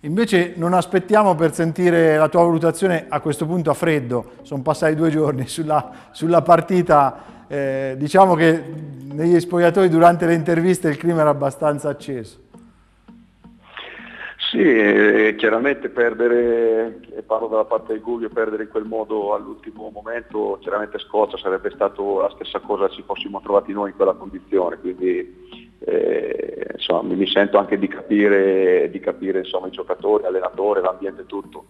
Invece non aspettiamo per sentire la tua valutazione a questo punto a freddo, sono passati due giorni sulla, sulla partita eh, diciamo che negli spogliatoi durante le interviste il clima era abbastanza acceso. Sì, chiaramente perdere, e parlo dalla parte del Gubbio, perdere in quel modo all'ultimo momento, chiaramente scoccia, sarebbe stato la stessa cosa se ci fossimo trovati noi in quella condizione, quindi eh, insomma, mi sento anche di capire, di capire insomma, i giocatori, l'allenatore, l'ambiente tutto.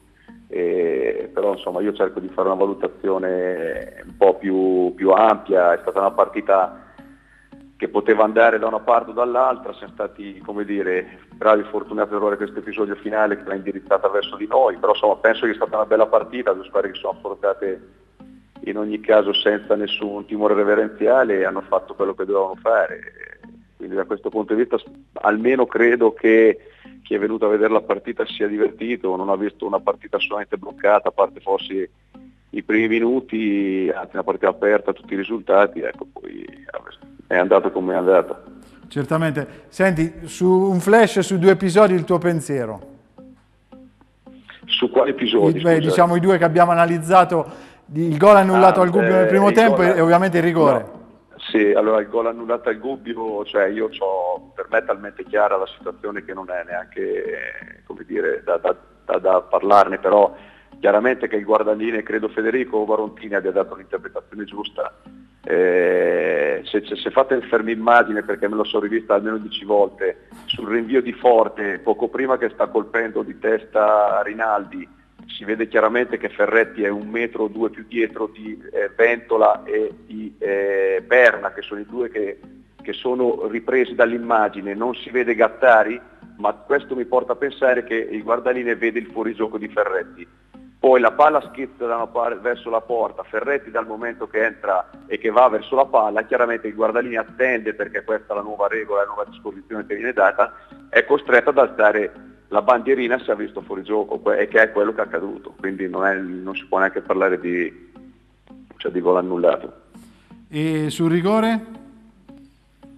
Eh, però insomma, io cerco di fare una valutazione un po' più, più ampia, è stata una partita che poteva andare da una parte o dall'altra, siamo stati come dire, bravi fortunati ad avere questo episodio finale che l'ha indirizzata verso di noi, però insomma, penso che è stata una bella partita, due squadre che sono affrontate in ogni caso senza nessun timore reverenziale e hanno fatto quello che dovevano fare. Quindi da questo punto di vista almeno credo che chi è venuto a vedere la partita sia divertito, non ha visto una partita solamente bloccata, a parte forse i primi minuti, anzi una partita aperta, tutti i risultati, ecco poi è andato come è andato. Certamente. Senti, su un flash su due episodi il tuo pensiero? Su quali episodi? Beh, diciamo i due che abbiamo analizzato, il gol annullato ah, al Gubbio eh, nel primo tempo gol, e ovviamente il rigore. No. Sì, allora il gol annullato al Gubbio, cioè io ho per me talmente chiara la situazione che non è neanche come dire, da, da, da, da parlarne, però chiaramente che il guardaline, credo Federico Barontini abbia dato l'interpretazione giusta, eh, se, se, se, fate il fermo immagine, perché me lo sono rivista almeno dieci volte, sul rinvio di Forte, poco prima che sta colpendo di testa Rinaldi, si vede chiaramente che Ferretti è un metro o due più dietro di eh, Ventola e di eh, Berna, che sono i due che, che sono ripresi dall'immagine, non si vede Gattari, ma questo mi porta a pensare che il guardaline vede il fuorigioco di Ferretti poi la palla schizza parte, verso la porta, Ferretti dal momento che entra e che va verso la palla, chiaramente il guardalini attende perché questa è la nuova regola, la nuova disposizione che viene data, è costretto ad alzare la bandierina se ha visto fuori gioco e che è quello che è accaduto, quindi non, è, non si può neanche parlare di, cioè, di gol annullato. E sul rigore?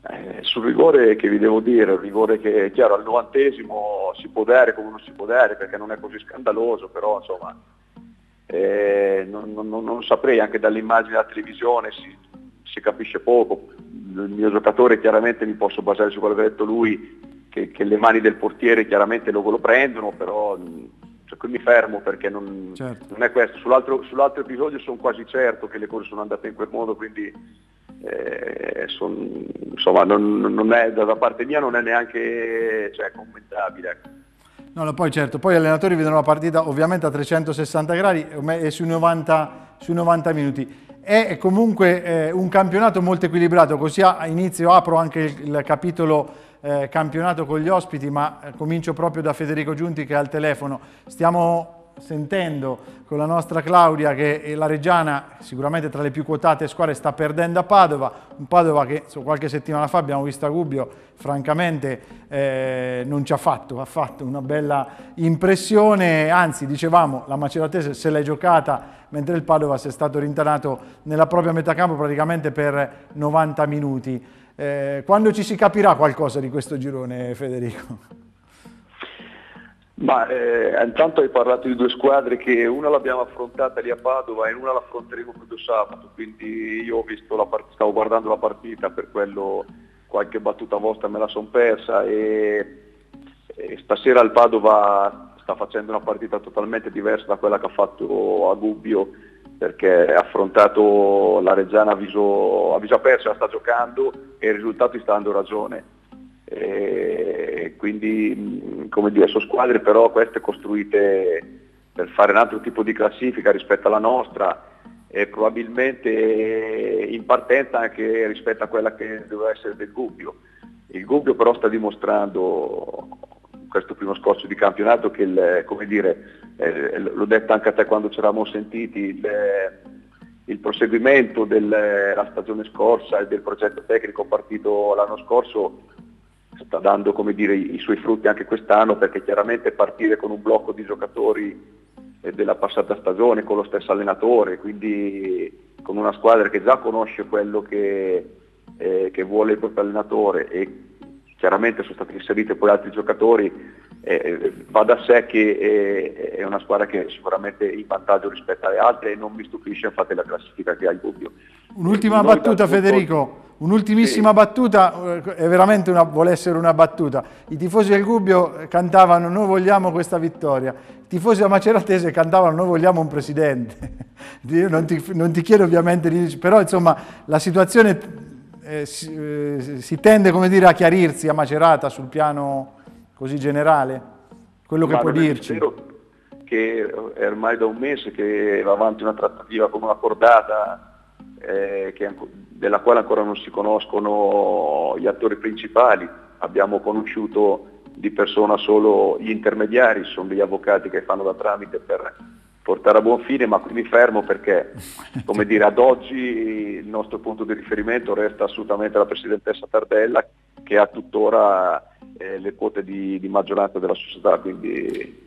Eh, sul rigore che vi devo dire, un rigore che chiaro al novantesimo si può dare come non si può dare perché non è così scandaloso, però insomma eh, non, non, non, saprei, anche dall'immagine della televisione si, si, capisce poco. Il mio giocatore chiaramente mi posso basare su quello che ha detto lui, che, che le mani del portiere chiaramente lo, lo prendono, però cioè, qui mi fermo perché non, certo. non è questo. Sull'altro, sull'altro, episodio sono quasi certo che le cose sono andate in quel modo, quindi eh, son, insomma non, non è, da parte mia non è neanche cioè, commentabile. Ecco. No, poi certo, poi gli allenatori vedono la partita ovviamente a 360 gradi e sui 90, sui 90 minuti. È comunque eh, un campionato molto equilibrato, così a inizio apro anche il, il capitolo eh, campionato con gli ospiti, ma eh, comincio proprio da Federico Giunti che è al telefono. Stiamo sentendo con la nostra Claudia che la Reggiana sicuramente tra le più quotate squadre sta perdendo a Padova, un Padova che so, qualche settimana fa abbiamo visto a Gubbio, francamente eh, non ci ha fatto, ha fatto una bella impressione, anzi dicevamo la Maceratese se l'è giocata mentre il Padova si è stato rintanato nella propria metà campo praticamente per 90 minuti. Eh, quando ci si capirà qualcosa di questo girone Federico? Ma eh, intanto hai parlato di due squadre che una l'abbiamo affrontata lì a Padova e una l'affronteremo proprio sabato, quindi io part- stavo guardando la partita, per quello qualche battuta vostra me la sono persa e, e stasera il Padova sta facendo una partita totalmente diversa da quella che ha fatto a Gubbio perché ha affrontato la Reggiana a viso, a viso aperto, la sta giocando e i risultati sta dando ragione e quindi come dire, sono squadre però queste costruite per fare un altro tipo di classifica rispetto alla nostra e probabilmente in partenza anche rispetto a quella che doveva essere del Gubbio. Il Gubbio però sta dimostrando questo primo scorcio di campionato che il, come dire, eh, l'ho detto anche a te quando ci eravamo sentiti, il, il proseguimento della stagione scorsa e del progetto tecnico partito l'anno scorso sta dando dire, i suoi frutti anche quest'anno perché chiaramente partire con un blocco di giocatori eh, della passata stagione con lo stesso allenatore, quindi con una squadra che già conosce quello che, eh, che vuole il proprio allenatore e chiaramente sono stati inseriti poi altri giocatori, eh, va da sé che eh, è una squadra che è sicuramente in vantaggio rispetto alle altre e non mi stupisce infatti la classifica che ha il Gubbio. Un'ultima battuta Federico, un'ultimissima battuta, eh, è veramente una, vuole essere una battuta. I tifosi del Gubbio eh, cantavano noi vogliamo questa vittoria, i tifosi a Maceratese cantavano noi vogliamo un presidente. Io non ti, non ti chiedo ovviamente di però insomma la situazione eh, si, eh, si tende come dire a chiarirsi a Macerata sul piano così generale, quello che puoi è dirci. vero che è ormai da un mese che va avanti una trattativa con una cordata eh, che anco- della quale ancora non si conoscono gli attori principali. Abbiamo conosciuto di persona solo gli intermediari, sono degli avvocati che fanno da tramite per portare a buon fine, ma qui mi fermo perché, come dire, ad oggi il nostro punto di riferimento resta assolutamente la Presidentessa Tardella che ha tuttora eh, le quote di, di maggioranza della società, quindi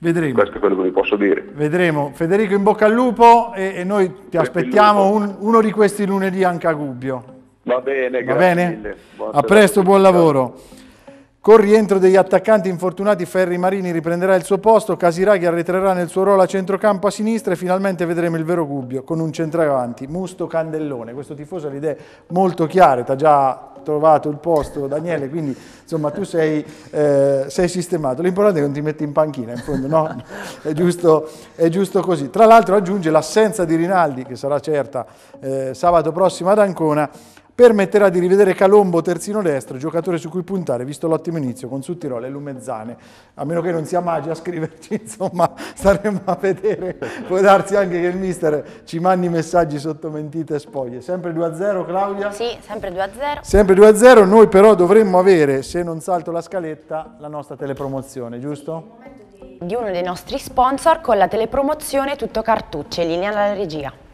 Vedremo. questo è quello che vi posso dire. Vedremo. Federico in bocca al lupo e, e noi ti aspettiamo un- uno di questi lunedì anche a Gubbio. Va bene, Va bene? A presto, buon lavoro. Con rientro degli attaccanti infortunati, Ferri Marini riprenderà il suo posto, Casiraghi arretrerà nel suo ruolo a centrocampo a sinistra e finalmente vedremo il vero Gubbio con un centravanti, Musto Candellone. Questo tifoso ha le idee molto chiare, ti ha già trovato il posto Daniele, quindi insomma tu sei, eh, sei sistemato. L'importante è che non ti metti in panchina, in fondo no? È giusto, è giusto così. Tra l'altro aggiunge l'assenza di Rinaldi, che sarà certa eh, sabato prossimo ad Ancona, permetterà di rivedere Calombo terzino destro, giocatore su cui puntare, visto l'ottimo inizio con Suttirolo e Lumezzane. A meno che non sia Maggi a scriverci, insomma, staremo a vedere. Può darsi anche che il mister ci mandi messaggi sotto mentite e spoglie. Sempre 2-0, Claudia? Sì, sempre 2-0. Sempre 2-0, noi però dovremmo avere, se non salto la scaletta, la nostra telepromozione, giusto? Di uno dei nostri sponsor con la telepromozione Tutto Cartucce, linea alla regia.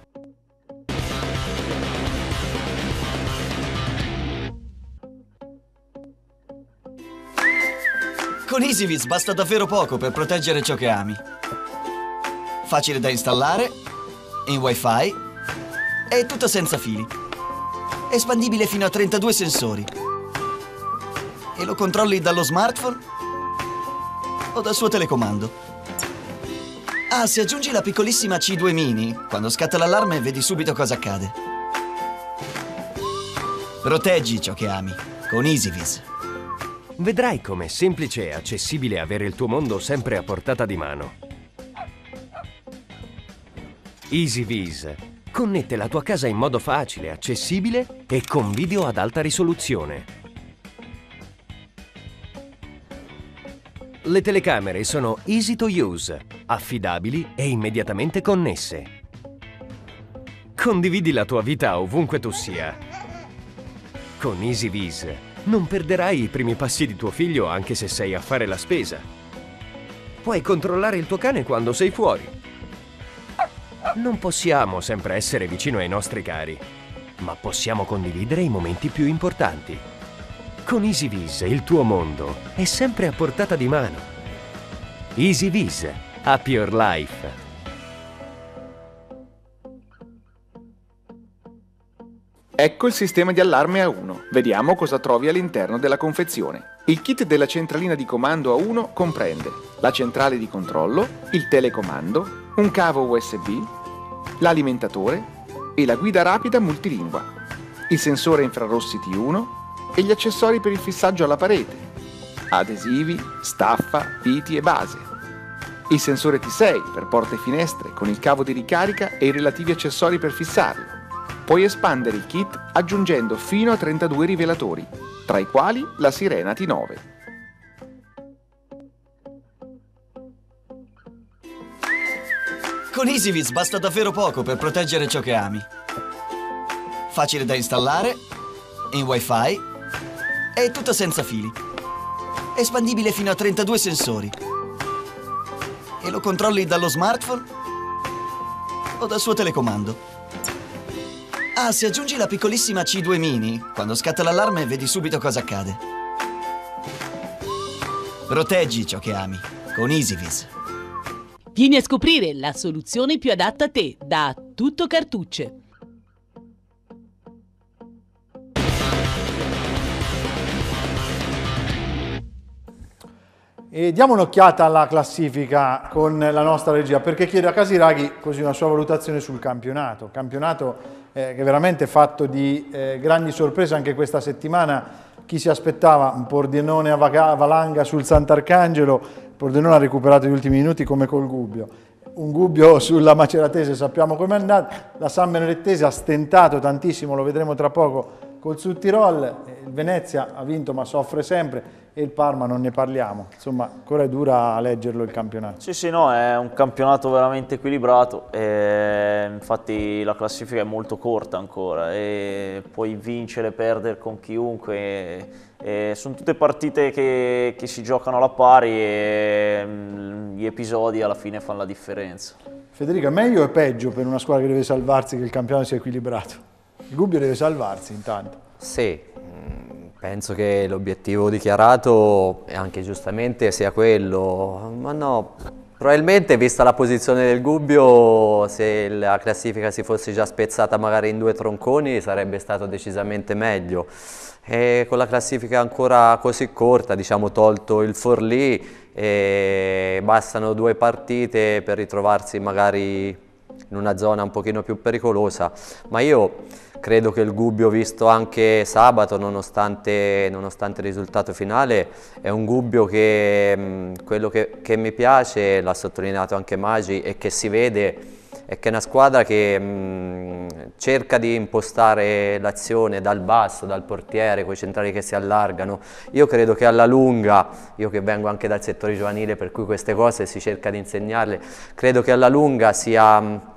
Con EasyViz basta davvero poco per proteggere ciò che ami. Facile da installare, in wifi e tutto senza fili. Espandibile fino a 32 sensori. E lo controlli dallo smartphone o dal suo telecomando. Ah, se aggiungi la piccolissima C2 Mini, quando scatta l'allarme vedi subito cosa accade. Proteggi ciò che ami con EasyViz. Vedrai com'è semplice e accessibile avere il tuo mondo sempre a portata di mano. EasyVis connette la tua casa in modo facile, accessibile e con video ad alta risoluzione. Le telecamere sono easy to use, affidabili e immediatamente connesse. Condividi la tua vita ovunque tu sia. Con EasyVis non perderai i primi passi di tuo figlio anche se sei a fare la spesa. Puoi controllare il tuo cane quando sei fuori. Non possiamo sempre essere vicino ai nostri cari, ma possiamo condividere i momenti più importanti. Con EasyVis il tuo mondo è sempre a portata di mano. EasyVis, Happy Your Life. Ecco il sistema di allarme A1. Vediamo cosa trovi all'interno della confezione. Il kit della centralina di comando A1 comprende la centrale di controllo, il telecomando, un cavo USB, l'alimentatore e la guida rapida multilingua, il sensore infrarossi T1 e gli accessori per il fissaggio alla parete, adesivi, staffa, viti e base, il sensore T6 per porte e finestre con il cavo di ricarica e i relativi accessori per fissarlo. Puoi espandere il kit aggiungendo fino a 32 rivelatori, tra i quali la sirena T9. Con EasyViz basta davvero poco per proteggere ciò che ami. Facile da installare, in wifi e tutto senza fili. Espandibile fino a 32 sensori. E lo controlli dallo smartphone o dal suo telecomando. Ah, se aggiungi la piccolissima C2 Mini, quando scatta l'allarme vedi subito cosa accade. Proteggi ciò che ami con EasyViz. Vieni a scoprire la soluzione più adatta a te da Tutto Cartucce. E diamo un'occhiata alla classifica con la nostra regia, perché chiedo a Casiraghi così una sua valutazione sul campionato. Campionato eh, che è veramente fatto di eh, grandi sorprese anche questa settimana. Chi si aspettava un Pordenone a valanga sul Sant'Arcangelo, Pordenone ha recuperato gli ultimi minuti come col Gubbio. Un Gubbio sulla Maceratese sappiamo com'è andata, la San Benedettese ha stentato tantissimo, lo vedremo tra poco col Sud-Tirol, il Venezia ha vinto ma soffre sempre e il Parma non ne parliamo, insomma ancora è dura leggerlo il campionato. Sì sì no, è un campionato veramente equilibrato, e infatti la classifica è molto corta ancora e puoi vincere, perdere con chiunque, e, e sono tutte partite che, che, si giocano alla pari e mm, gli episodi alla fine fanno la differenza. Federica, meglio o peggio per una squadra che deve salvarsi che il campionato sia equilibrato? Il Gubbio deve salvarsi intanto. Sì, penso che l'obiettivo dichiarato, anche giustamente, sia quello. Ma no, probabilmente vista la posizione del Gubbio, se la classifica si fosse già spezzata magari in due tronconi sarebbe stato decisamente meglio. E con la classifica ancora così corta, diciamo tolto il Forlì, bastano due partite per ritrovarsi magari in una zona un pochino più pericolosa, ma io credo che il Gubbio visto anche sabato nonostante, nonostante il risultato finale è un Gubbio che mh, quello che, che, mi piace, l'ha sottolineato anche Magi, e che si vede è che è una squadra che mh, cerca di impostare l'azione dal basso, dal portiere, con i centrali che si allargano. Io credo che alla lunga, io che vengo anche dal settore giovanile per cui queste cose si cerca di insegnarle, credo che alla lunga sia... Mh,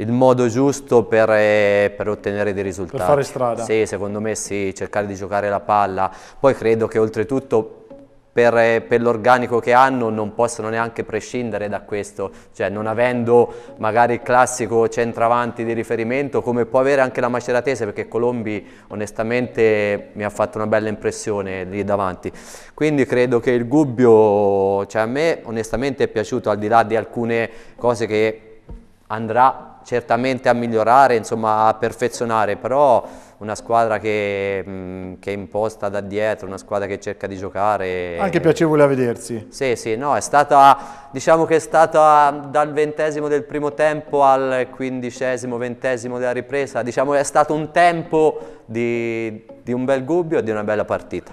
il modo giusto per, eh, per, ottenere dei risultati. Per fare strada. Sì, secondo me sì, cercare di giocare la palla. Poi credo che oltretutto per, eh, per l'organico che hanno non possono neanche prescindere da questo, cioè non avendo magari il classico centravanti di riferimento come può avere anche la Maceratese perché Colombi onestamente mi ha fatto una bella impressione lì davanti. Quindi credo che il Gubbio, cioè a me onestamente è piaciuto al di là di alcune cose che andrà certamente a migliorare, insomma a perfezionare, però una squadra che, mh, che, è imposta da dietro, una squadra che cerca di giocare. Anche piacevole a vedersi. Sì, sì, no, è stata, diciamo che è stata dal ventesimo del primo tempo al quindicesimo, ventesimo della ripresa, diciamo è stato un tempo di, di un bel gubbio e di una bella partita.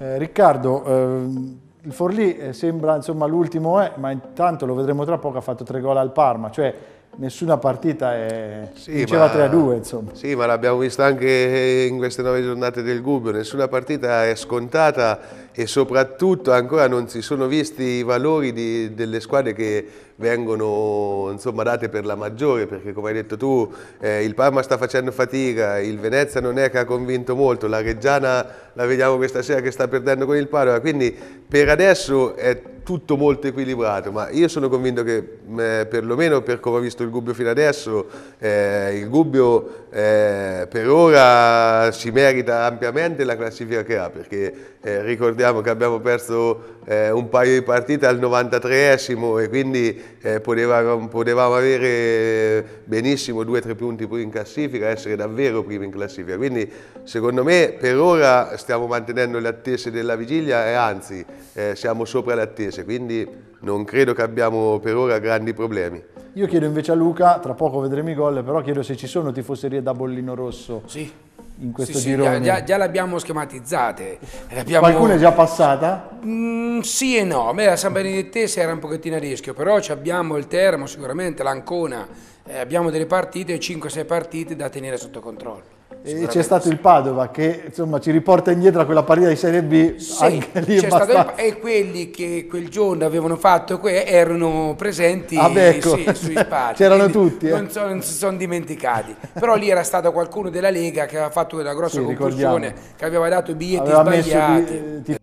Eh, Riccardo, eh, il Forlì eh, sembra l'ultimo, è, ma intanto lo vedremo tra poco, ha fatto tre gol al Parma, cioè nessuna partita è... sì, vinceva 3-2 insomma. Sì, ma l'abbiamo visto anche in queste nove giornate del Gubbio, nessuna partita è scontata e soprattutto ancora non si sono visti i valori di, delle squadre che vengono insomma, date per la maggiore perché come hai detto tu eh, il Parma sta facendo fatica, il Venezia non è che ha convinto molto, la Reggiana la vediamo questa sera che sta perdendo con il Padova, quindi per adesso è tutto molto equilibrato, ma io sono convinto che eh, perlomeno per come ho visto il Gubbio fino adesso, eh, il Gubbio eh, per ora si merita ampiamente la classifica che ha, perché eh, ricordiamo che abbiamo perso eh, un paio di partite al 93esimo e quindi eh, potevamo, potevamo, avere benissimo due o tre punti pure in classifica, essere davvero primi in classifica. Quindi secondo me per ora stiamo mantenendo le attese della vigilia e anzi eh, siamo sopra le attese, quindi non credo che abbiamo per ora grandi problemi. Io chiedo invece a Luca, tra poco vedremo i gol, però chiedo se ci sono tifoserie da bollino rosso. Sì in questo sì, girone? Sì, già, già, le abbiamo schematizzate. Abbiamo... Qualcuna è già passata? Mm, sì e no, a me la San Benedettese era un pochettino a rischio, però abbiamo il Termo sicuramente, l'Ancona, eh, abbiamo delle partite, 5-6 partite da tenere sotto controllo. C'è stato il Padova che insomma, ci riporta indietro a quella partita di Serie B. Sì, anche lì il, e quelli che quel giorno avevano fatto erano presenti ah, ecco. sì, sui spalti. C'erano tutti. Eh? Non, so, non, si sono dimenticati. Però lì era stato qualcuno della Lega che aveva fatto quella grossa sì, confusione, che aveva dato i biglietti aveva sbagliati. Messo,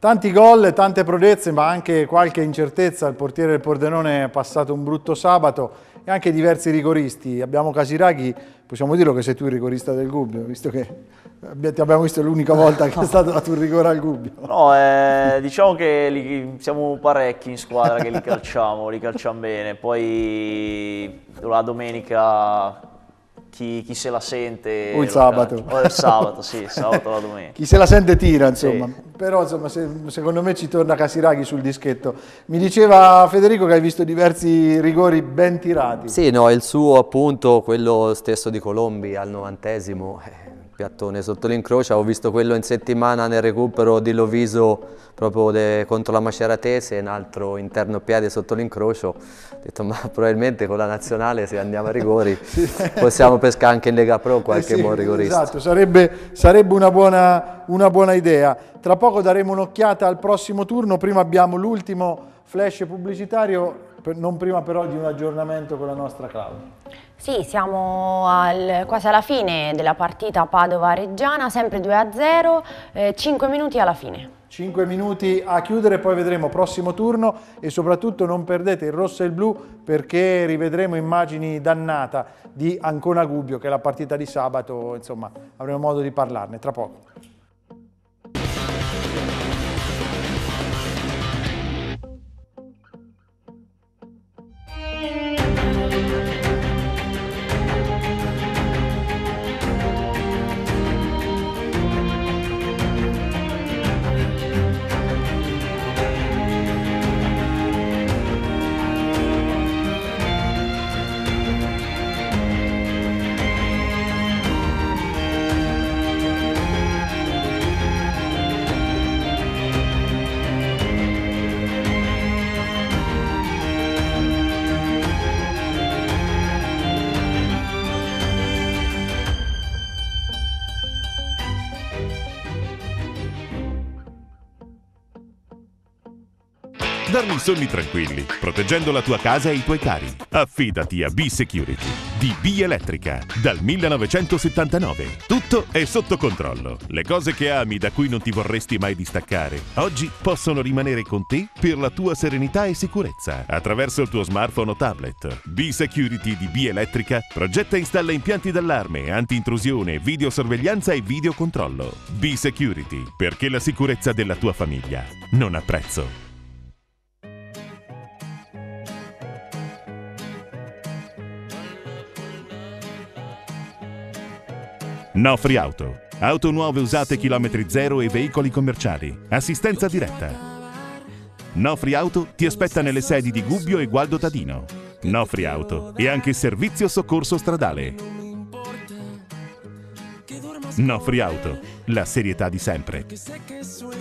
Tanti gol, tante prodezze, ma anche qualche incertezza. Il portiere del Pordenone ha passato un brutto sabato e anche diversi rigoristi. Abbiamo Casiraghi, possiamo dirlo che sei tu il rigorista del Gubbio, visto che ti abbiamo visto l'unica volta che è stato dato un rigore al Gubbio. No, eh, diciamo che li, siamo parecchi in squadra che li calciamo, li calciamo bene. Poi la domenica chi, chi, se la sente... O il sabato. O il sabato, sì, sabato la domenica. chi se la sente tira, insomma. Sì. però insomma se- secondo me ci torna Casiraghi sul dischetto. Mi diceva Federico che hai visto diversi rigori ben tirati. Sì, no, il suo appunto, quello stesso di Colombi al novantesimo, eh, piattone sotto l'incrocio, ho visto quello in settimana nel recupero di Loviso proprio de- contro la Maceratese, un altro interno piede sotto l'incrocio, ho detto ma probabilmente con la nazionale se andiamo a rigori possiamo pescare anche in Lega Pro qualche Eh sì, buon rigorista. Esatto, sarebbe, sarebbe una, buona, una buona idea. Tra poco daremo un'occhiata al prossimo turno, prima abbiamo l'ultimo flash pubblicitario, non prima però di un aggiornamento con la nostra Claudia. Sì, siamo al- quasi alla fine della partita Padova-Reggiana, sempre 2-0, 5 minuti alla fine. 5 minuti a chiudere, poi vedremo prossimo turno e soprattutto non perdete il rosso e il blu perché rivedremo immagini dannata di Ancona Gubbio che è la partita di sabato, insomma avremo modo di parlarne tra poco. Dormi sonni tranquilli, proteggendo la tua casa e i tuoi cari. Affidati a B-Security di B Elettrica dal 1979. Tutto è sotto controllo. Le cose che ami da cui non ti vorresti mai distaccare, oggi possono rimanere con te per la tua serenità e sicurezza attraverso il tuo smartphone o tablet. B-Security di B Elettrica progetta e installa impianti d'allarme, anti-intrusione, videosorveglianza e videocontrollo. B-Security, perché la sicurezza della tua famiglia non ha prezzo. Nofri Auto. Auto nuove usate chilometri zero e veicoli commerciali. Assistenza diretta. Nofri Auto ti aspetta nelle sedi di Gubbio e Gualdo Tadino. Nofri Auto e anche servizio soccorso stradale. Nofri Auto, la serietà di sempre.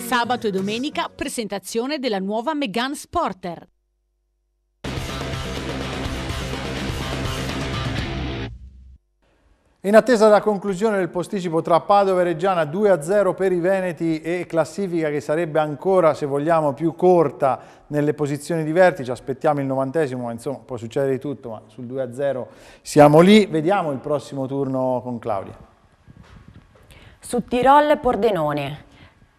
Sabato e domenica presentazione della nuova Megane Sporter. In attesa della conclusione del posticipo tra Padova e Reggiana 2-0 per i Veneti e classifica che sarebbe ancora, se vogliamo, più corta nelle posizioni di vertice, aspettiamo il novantesimo, ma insomma può succedere di tutto, ma sul 2-0 siamo lì, vediamo il prossimo turno con Claudia. Su Tirol Pordenone,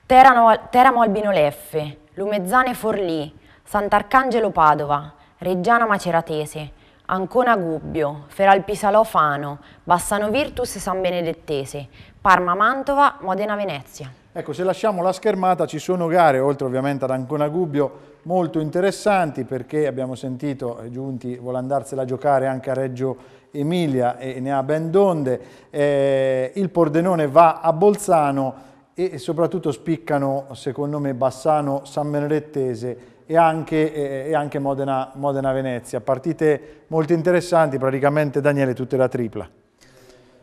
Terano, Teramo Albino Leffe, Lumezzane Forlì, Sant'Arcangelo Padova, Reggiana Maceratese, Ancona Gubbio, Feralpisalò Fano, Bassano Virtus San Benedettese, Parma Mantova, Modena Venezia. Ecco, se lasciamo la schermata ci sono gare, oltre ovviamente ad Ancona Gubbio, molto interessanti perché abbiamo sentito eh, Giunti vuole andarsela a giocare anche a Reggio Emilia e ne ha ben donde. Eh, il Pordenone va a Bolzano e soprattutto spiccano, secondo me, Bassano, San Benedettese e anche, e anche Modena, Modena Venezia. Partite molto interessanti, praticamente Daniele tutte la tripla.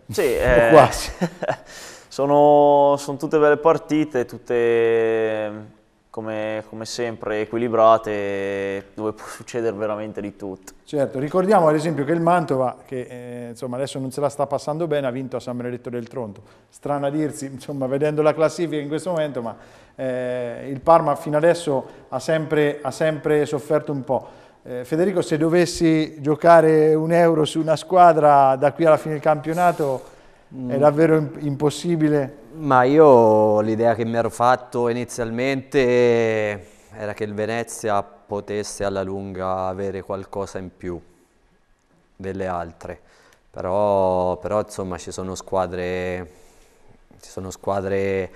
Sì, eh, quasi. sono, sono tutte belle partite, tutte come, come sempre equilibrate, dove può succedere veramente di tutto. Certo, ricordiamo ad esempio che il Mantova, che eh, insomma adesso non se la sta passando bene, ha vinto a San Benedetto del Tronto. Strano a dirsi, insomma, vedendo la classifica in questo momento, ma eh, il Parma fino adesso ha sempre, ha sempre sofferto un po'. Eh, Federico, se dovessi giocare un euro su una squadra da qui alla fine del campionato, è Mm. davvero im- impossibile? Ma io l'idea che mi ero fatto inizialmente era che il Venezia potesse alla lunga avere qualcosa in più delle altre, però, però insomma ci sono squadre, ci sono squadre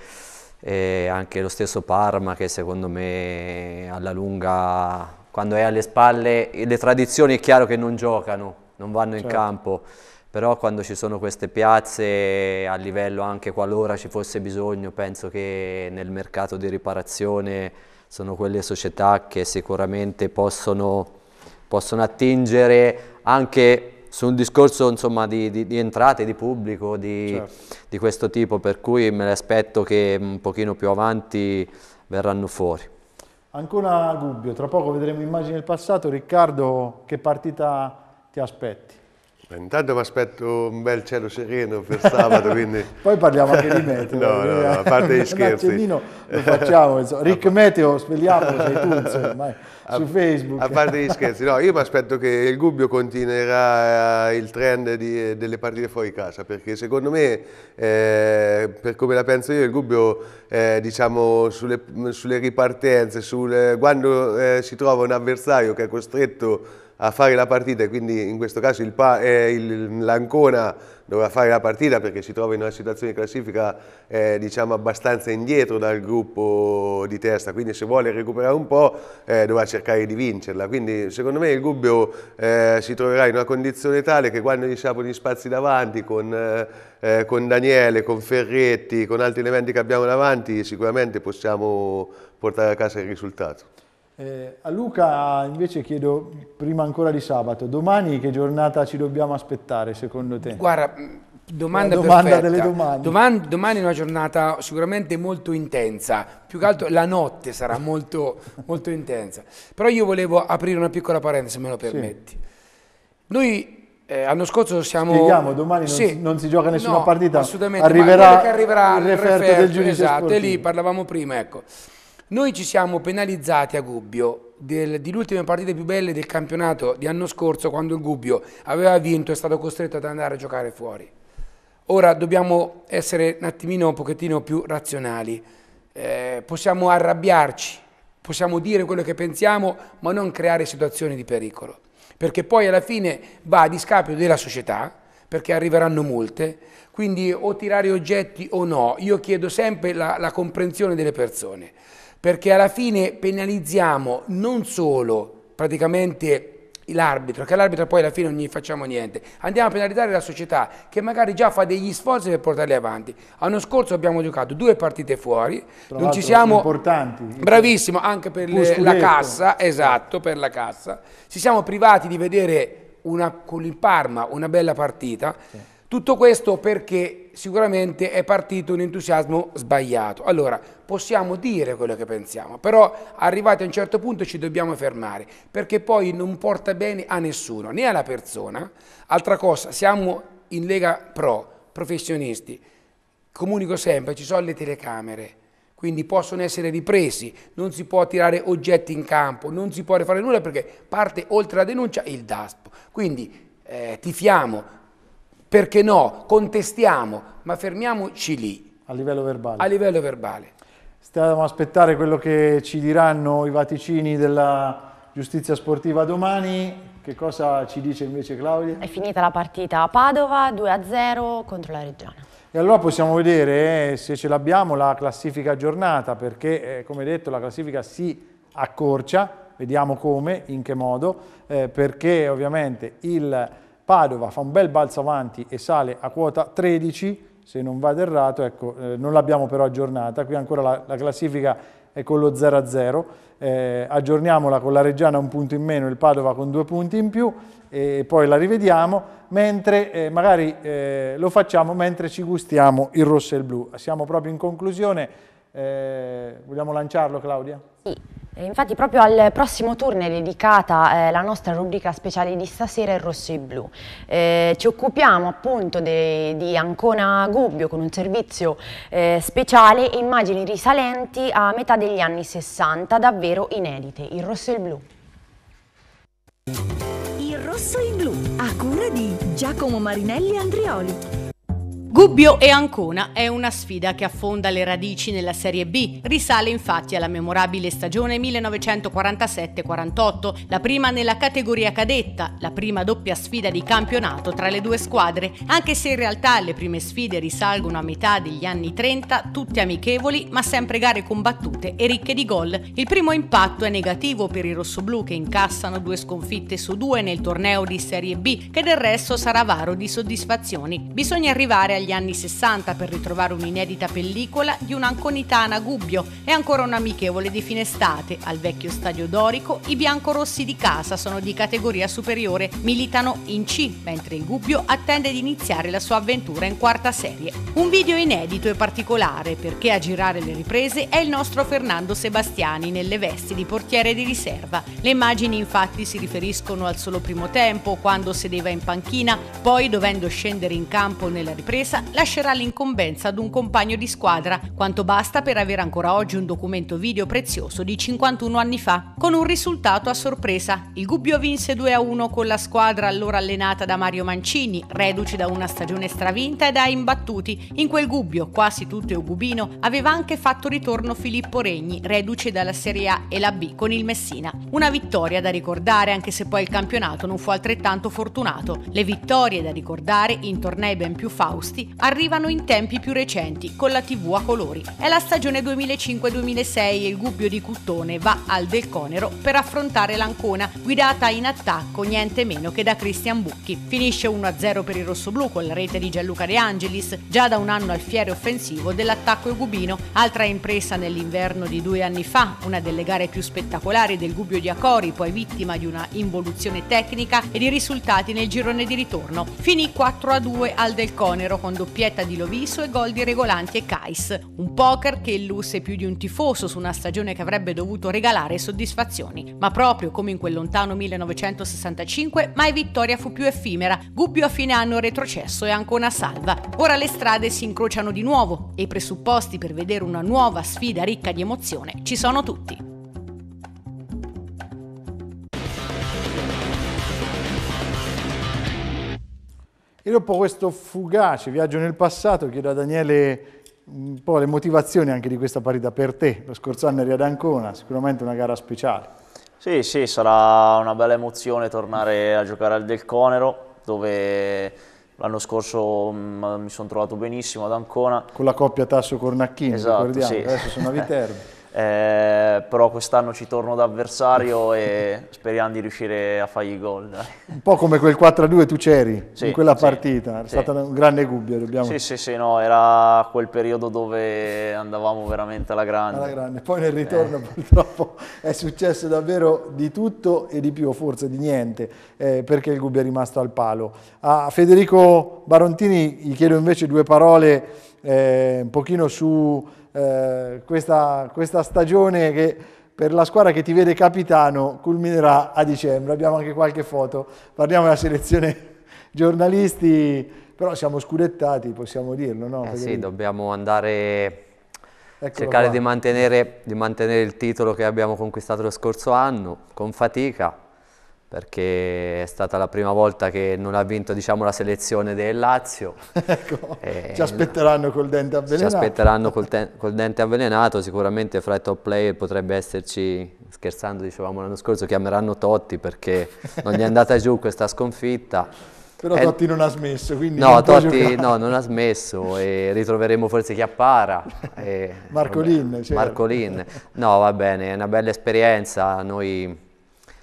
e anche lo stesso Parma che secondo me alla lunga quando è alle spalle le tradizioni è chiaro che non giocano, non vanno in Certo. campo, però quando ci sono queste piazze a livello anche qualora ci fosse bisogno, penso che nel mercato di riparazione sono quelle società che sicuramente possono, possono attingere anche su un discorso insomma, di, di, di, entrate, di pubblico, di, certo. di questo tipo, per cui me le aspetto che un pochino più avanti verranno fuori. Ancora Gubbio, tra poco vedremo immagini del passato. Riccardo, che partita ti aspetti? Intanto mi aspetto un bel cielo sereno per sabato, quindi... Poi parliamo anche di meteo. no, no, no, a parte gli scherzi. Un lo facciamo, insomma. Rick Meteo, speriamo, sei tu, insomma, su Facebook. A parte gli scherzi, no, io mi aspetto che il Gubbio continuerà il trend di, delle partite fuori casa, perché secondo me, eh, per come la penso io, il Gubbio, eh, diciamo, sulle, sulle ripartenze, sul, quando eh, si trova un avversario che è costretto a fare la partita e quindi in questo caso l'Ancona dovrà fare la partita perché si trova in una situazione di classifica eh, diciamo abbastanza indietro dal gruppo di testa, quindi se vuole recuperare un po' eh, dovrà cercare di vincerla, quindi secondo me il Gubbio eh, si troverà in una condizione tale che quando gli si aprono gli spazi davanti con, eh, eh, con Daniele, con Ferretti, con altri elementi che abbiamo davanti sicuramente possiamo portare a casa il risultato. Eh, a Luca invece chiedo, prima ancora di sabato, domani che giornata ci dobbiamo aspettare secondo te? Guarda, domanda, domanda delle domande. Domani, domani, è una giornata sicuramente molto intensa, più che altro la notte sarà molto, molto intensa. Però io volevo aprire una piccola parentesi, se me lo permetti. Sì. Noi eh, l'anno scorso siamo... Spieghiamo, domani non, si, non si gioca nessuna no, partita, assolutamente, arriverà, arriverà il referto del giudice Esatto, sportivo. e lì parlavamo prima, ecco. Noi ci siamo penalizzati a Gubbio del, ultime partite più belle del campionato di anno scorso quando il Gubbio aveva vinto e è stato costretto ad andare a giocare fuori. Ora dobbiamo essere un attimino un pochettino più razionali, eh, possiamo arrabbiarci, possiamo dire quello che pensiamo ma non creare situazioni di pericolo, perché poi alla fine va a discapito della società, perché arriveranno multe, quindi o tirare oggetti o no, io chiedo sempre la, la comprensione delle persone perché alla fine penalizziamo non solo praticamente l'arbitro, che l'arbitro poi alla fine non gli facciamo niente, andiamo a penalizzare la società che magari già fa degli sforzi per portarli avanti. L'anno scorso abbiamo giocato due partite fuori, Tra non ci siamo importanti. Bravissimo anche per le, la cassa, esatto, per la cassa. Ci siamo privati di vedere una, con il Parma una bella partita. Sì. Tutto questo perché sicuramente è partito un entusiasmo sbagliato. Allora, possiamo dire quello che pensiamo, però arrivati a un certo punto ci dobbiamo fermare, perché poi non porta bene a nessuno, né alla persona. Altra cosa, siamo in Lega Pro, professionisti, comunico sempre, ci sono le telecamere, quindi possono essere ripresi, non si può tirare oggetti in campo, non si può fare nulla perché parte oltre la denuncia il DASP. Quindi eh, tifiamo, perché no, contestiamo, ma fermiamoci lì. A livello verbale. A livello verbale. Stiamo a aspettare quello che ci diranno i vaticini della giustizia sportiva domani. Che cosa ci dice invece Claudia? È finita la partita a Padova 2-0 contro la Reggiana. E allora possiamo vedere, eh, se ce l'abbiamo, la classifica aggiornata, perché eh, come detto la classifica si accorcia, vediamo come, in che modo, eh, perché ovviamente il Padova fa un bel balzo avanti e sale a quota 13, se non vado errato, ecco, eh, non l'abbiamo però aggiornata, qui ancora la, la classifica è con lo 0-0, eh, aggiorniamola con la Reggiana un punto in meno, il Padova con due punti in più e poi la rivediamo, mentre eh, magari eh, lo facciamo mentre ci gustiamo il rosso e il blu. Siamo proprio in conclusione, eh, vogliamo lanciarlo Claudia? Sì. Infatti proprio al prossimo turno è dedicata eh, la nostra rubrica speciale di stasera, il rosso e il blu. Eh, ci occupiamo appunto de, di Ancona Gubbio con un servizio eh, speciale e immagini risalenti a metà degli anni 60, davvero inedite, il rosso e il blu. Il rosso e il blu, a cura di Giacomo Marinelli Andrioli. Gubbio e Ancona è una sfida che affonda le radici nella Serie B. Risale infatti alla memorabile stagione 1947-48, la prima nella categoria cadetta, la prima doppia sfida di campionato tra le due squadre, anche se in realtà le prime sfide risalgono a metà degli anni 30, tutte amichevoli, ma sempre gare combattute e ricche di gol. Il primo impatto è negativo per i rossoblù che incassano due sconfitte su due nel torneo di Serie B, che del resto sarà varo di soddisfazioni. Bisogna arrivare agli anni 60 per ritrovare un'inedita pellicola di un'anconitana Gubbio e ancora un amichevole di fine estate. Al vecchio stadio dorico i biancorossi di casa sono di categoria superiore, militano in C, mentre il Gubbio attende di iniziare la sua avventura in quarta serie. Un video inedito e particolare perché a girare le riprese è il nostro Fernando Sebastiani nelle vesti di portiere di riserva. Le immagini infatti si riferiscono al solo primo tempo, quando sedeva in panchina, poi dovendo scendere in campo nella ripresa, lascerà l'incombenza ad un compagno di squadra, quanto basta per avere ancora oggi un documento video prezioso di 51 anni fa, con un risultato a sorpresa. Il Gubbio vinse 2-1 con la squadra allora allenata da Mario Mancini, reduci da una stagione stravinta e da imbattuti. In quel Gubbio, quasi tutto eugubino, aveva anche fatto ritorno Filippo Regni, reduce dalla Serie A e la B con il Messina. Una vittoria da ricordare anche se poi il campionato non fu altrettanto fortunato. Le vittorie da ricordare in tornei ben più fausti arrivano in tempi più recenti con la TV a colori. È la stagione 2005-2006 e il Gubbio di Cuttone va al Del Conero per affrontare l'Ancona, guidata in attacco niente meno che da Cristian Bucchi. Finisce 1-0 per il rossoblù con la rete di Gianluca De Angelis, già da un anno al fiere offensivo dell'attacco eugubino, altra impresa nell'inverno di due anni fa, una delle gare più spettacolari del Gubbio di Acori, poi vittima di una involuzione tecnica e di risultati nel girone di ritorno. Finì 4-2 al Del Conero con doppietta di Loviso e gol di Regolanti e Kais. Un poker che illusse più di un tifoso su una stagione che avrebbe dovuto regalare soddisfazioni. Ma proprio come in quel lontano 1965, mai vittoria fu più effimera. Gubbio a fine anno retrocesso e Ancona salva. Ora le strade si incrociano di nuovo e i presupposti per vedere una nuova sfida ricca di emozione ci sono tutti. E dopo questo fugace viaggio nel passato chiedo a Daniele un po' le motivazioni anche di questa partita per te. Lo scorso anno eri ad Ancona, sicuramente una gara speciale. Sì, sì, sarà una bella emozione tornare a giocare al Del Conero, dove l'anno scorso mh, mi sono trovato benissimo ad Ancona. Con la coppia Tasso-Cornacchini, Esatto, ricordiamo, sì. adesso sono a Viterbo. Eh, però quest'anno ci torno da avversario e speriamo di riuscire a fargli gol. Un po' come quel 4-2 tu c'eri Sì, in quella sì, partita, è sì. stato un grande gubbio, dobbiamo Sì, sì, sì, no, era quel periodo dove andavamo veramente alla grande. alla grande. Poi nel Eh. ritorno purtroppo è successo davvero di tutto e di più, forse di niente, eh, perché il Gubbio è rimasto al palo. A Federico Barontini gli chiedo invece due parole eh, un pochino su eh, questa, questa stagione che per la squadra che ti vede capitano culminerà a dicembre. Abbiamo anche qualche foto, parliamo della selezione giornalisti, però siamo scudettati, possiamo dirlo, no? Eh sì, dobbiamo andare Eccolo cercare di mantenere, di mantenere il titolo che abbiamo conquistato lo scorso anno, con fatica, perché è stata la prima volta che non ha vinto diciamo, la selezione del Lazio. Ecco, Eh, ci aspetteranno col dente Ci avvelenato. aspetteranno col, col dente avvelenato, sicuramente fra i top player potrebbe esserci, scherzando dicevamo l'anno scorso, chiameranno Totti perché non gli è andata giù questa sconfitta. Però Eh, Totti non ha smesso, quindi No, non Totti no, non ha smesso e ritroveremo forse Chiappara. e- Marcolin, certo. Marcolin. No, va bene, è una bella esperienza. Noi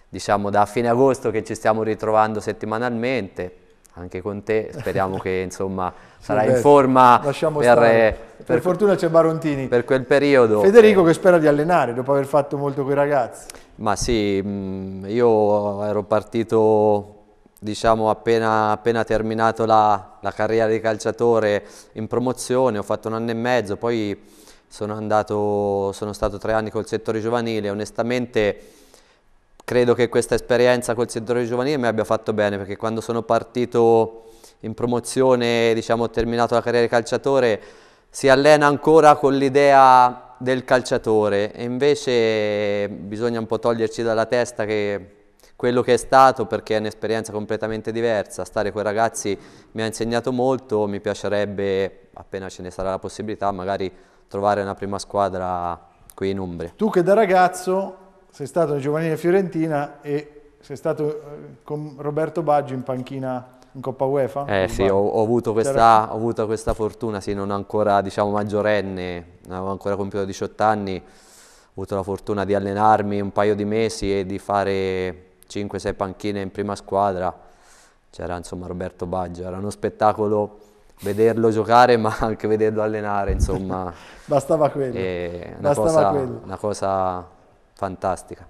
diciamo da fine agosto che ci stiamo ritrovando settimanalmente, anche con te. Speriamo che insomma sarai in Silvestro, forma lasciamo per, stare. eh, Per fortuna c'è Barontini. per quel periodo. Federico che spera di allenare dopo aver fatto molto con i ragazzi. Ma sì, mh, io ero partito, diciamo, appena, appena terminato la, la carriera di calciatore in promozione, ho fatto un anno e mezzo, poi sono andato, sono stato tre anni col settore giovanile, onestamente credo che questa esperienza col settore giovanile mi abbia fatto bene, perché quando sono partito in promozione, diciamo, ho terminato la carriera di calciatore, si allena ancora con l'idea del calciatore e invece bisogna un po' toglierci dalla testa che quello che è stato perché è un'esperienza completamente diversa, stare con i ragazzi mi ha insegnato molto, mi piacerebbe, appena ce ne sarà la possibilità, magari trovare una prima squadra qui in Umbria. Tu che da ragazzo sei stato nel giovanile Fiorentina e sei stato eh, con Roberto Baggio in panchina in Coppa UEFA? Eh sì, ho, ho, avuto questa, ho, avuto questa, fortuna, sì, non ancora diciamo maggiorenne, non avevo ancora compiuto 18 anni, ho avuto la fortuna di allenarmi un paio di mesi e di fare 5-6 panchine in prima squadra, c'era insomma Roberto Baggio, era uno spettacolo vederlo giocare ma anche vederlo allenare, insomma. Bastava quello. Una, Bastava cosa, quello. una cosa fantastica.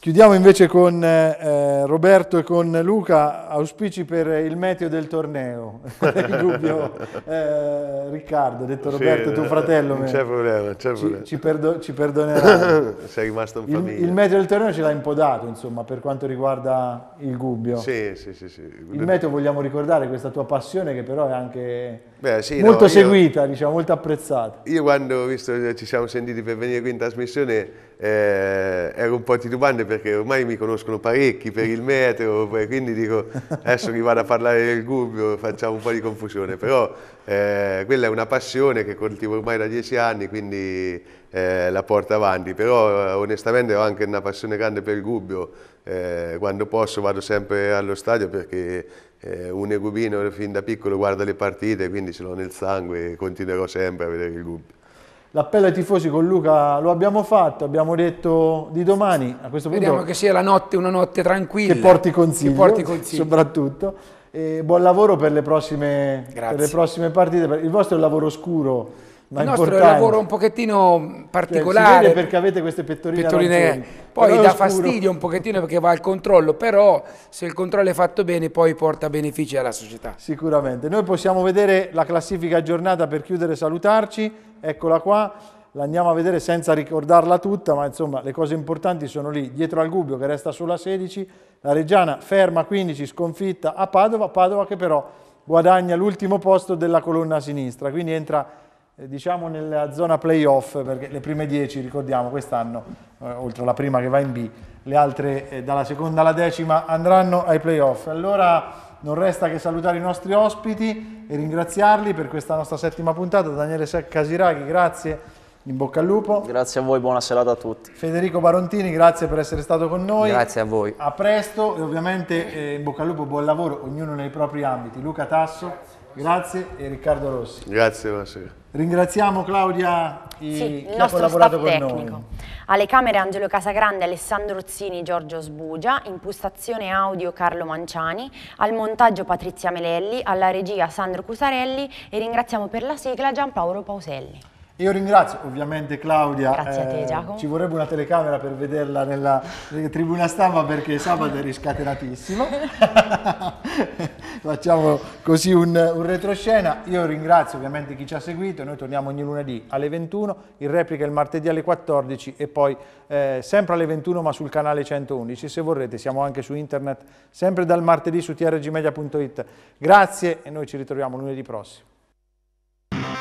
Chiudiamo invece con eh, Roberto e con Luca, auspici per il meteo del torneo. il dubbio, eh, Riccardo, detto Roberto, sì, tuo fratello. Non c'è problema, c'è problema. Ci, perdo ci perdonerà. Sei rimasto in famiglia. Il, il, meteo del torneo ce l'ha impodato, insomma, per quanto riguarda il Gubbio. Sì, sì, sì. sì. Il meteo vogliamo ricordare questa tua passione che però è anche Beh, sì, molto no, seguita, io, diciamo, molto apprezzata. Io quando ho visto che ci siamo sentiti per venire qui in trasmissione eh, ero un po' titubante perché ormai mi conoscono parecchi per il meteo, quindi dico adesso mi vado a parlare del Gubbio, facciamo un po' di confusione, però eh, quella è una passione che coltivo ormai da dieci anni, quindi eh, la porto avanti, però eh, onestamente ho anche una passione grande per il Gubbio, eh, quando posso vado sempre allo stadio perché eh, un egubino fin da piccolo guarda le partite, quindi ce l'ho nel sangue e continuerò sempre a vedere il Gubbio. L'appello ai tifosi con Luca lo abbiamo fatto, abbiamo detto di domani, a questo punto... Vediamo che sia la notte, una notte tranquilla. Che porti consiglio, che porti consiglio. soprattutto. E buon lavoro per le, prossime, per le prossime partite, il vostro è un lavoro scuro, ma il nostro è un lavoro un pochettino particolare. Cioè, perché avete queste pettorine, pettorine Poi dà fastidio un pochettino perché va al controllo, però se il controllo è fatto bene poi porta benefici alla società. Sicuramente. Noi possiamo vedere la classifica aggiornata per chiudere e salutarci. Eccola qua, la andiamo a vedere senza ricordarla tutta, ma insomma le cose importanti sono lì, dietro al Gubbio che resta sulla 16, la Reggiana ferma 15, sconfitta a Padova, Padova che però guadagna l'ultimo posto della colonna a sinistra, quindi entra diciamo nella zona playoff, perché le prime 10, ricordiamo, quest'anno, eh, oltre alla prima che va in B, le altre eh, dalla seconda alla decima andranno ai playoff. Allora non resta che salutare i nostri ospiti e ringraziarli per questa nostra settima puntata. Daniele Casiraghi, grazie, in bocca al lupo. Grazie a voi, buona serata a tutti. Federico Barontini, grazie per essere stato con noi. Grazie a voi. A presto e ovviamente eh, in bocca al lupo, buon lavoro, ognuno nei propri ambiti. Luca Tasso, grazie e Riccardo Rossi. Grazie, buonasera. Ringraziamo Claudia i, sì, il nostro staff tecnico. Alle camere Angelo Casagrande, Alessandro Zini, Giorgio Sbugia, impostazione audio Carlo Manciani, al montaggio Patrizia Melelli, alla regia Sandro Cusarelli e ringraziamo per la sigla Giampaolo Pauselli. Io ringrazio ovviamente Claudia. Grazie eh, a te eh, Giacomo. Ci vorrebbe una telecamera per vederla nella, nella tribuna stampa perché sabato è riscatenatissimo. Facciamo così un, un, retroscena. Io ringrazio ovviamente chi ci ha seguito. Noi torniamo ogni lunedì alle 21, in replica il martedì alle 14 e poi eh, sempre alle 21 ma sul canale 111. Se vorrete siamo anche su internet sempre dal martedì su trgmedia.it. Grazie e noi ci ritroviamo lunedì prossimo.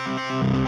Música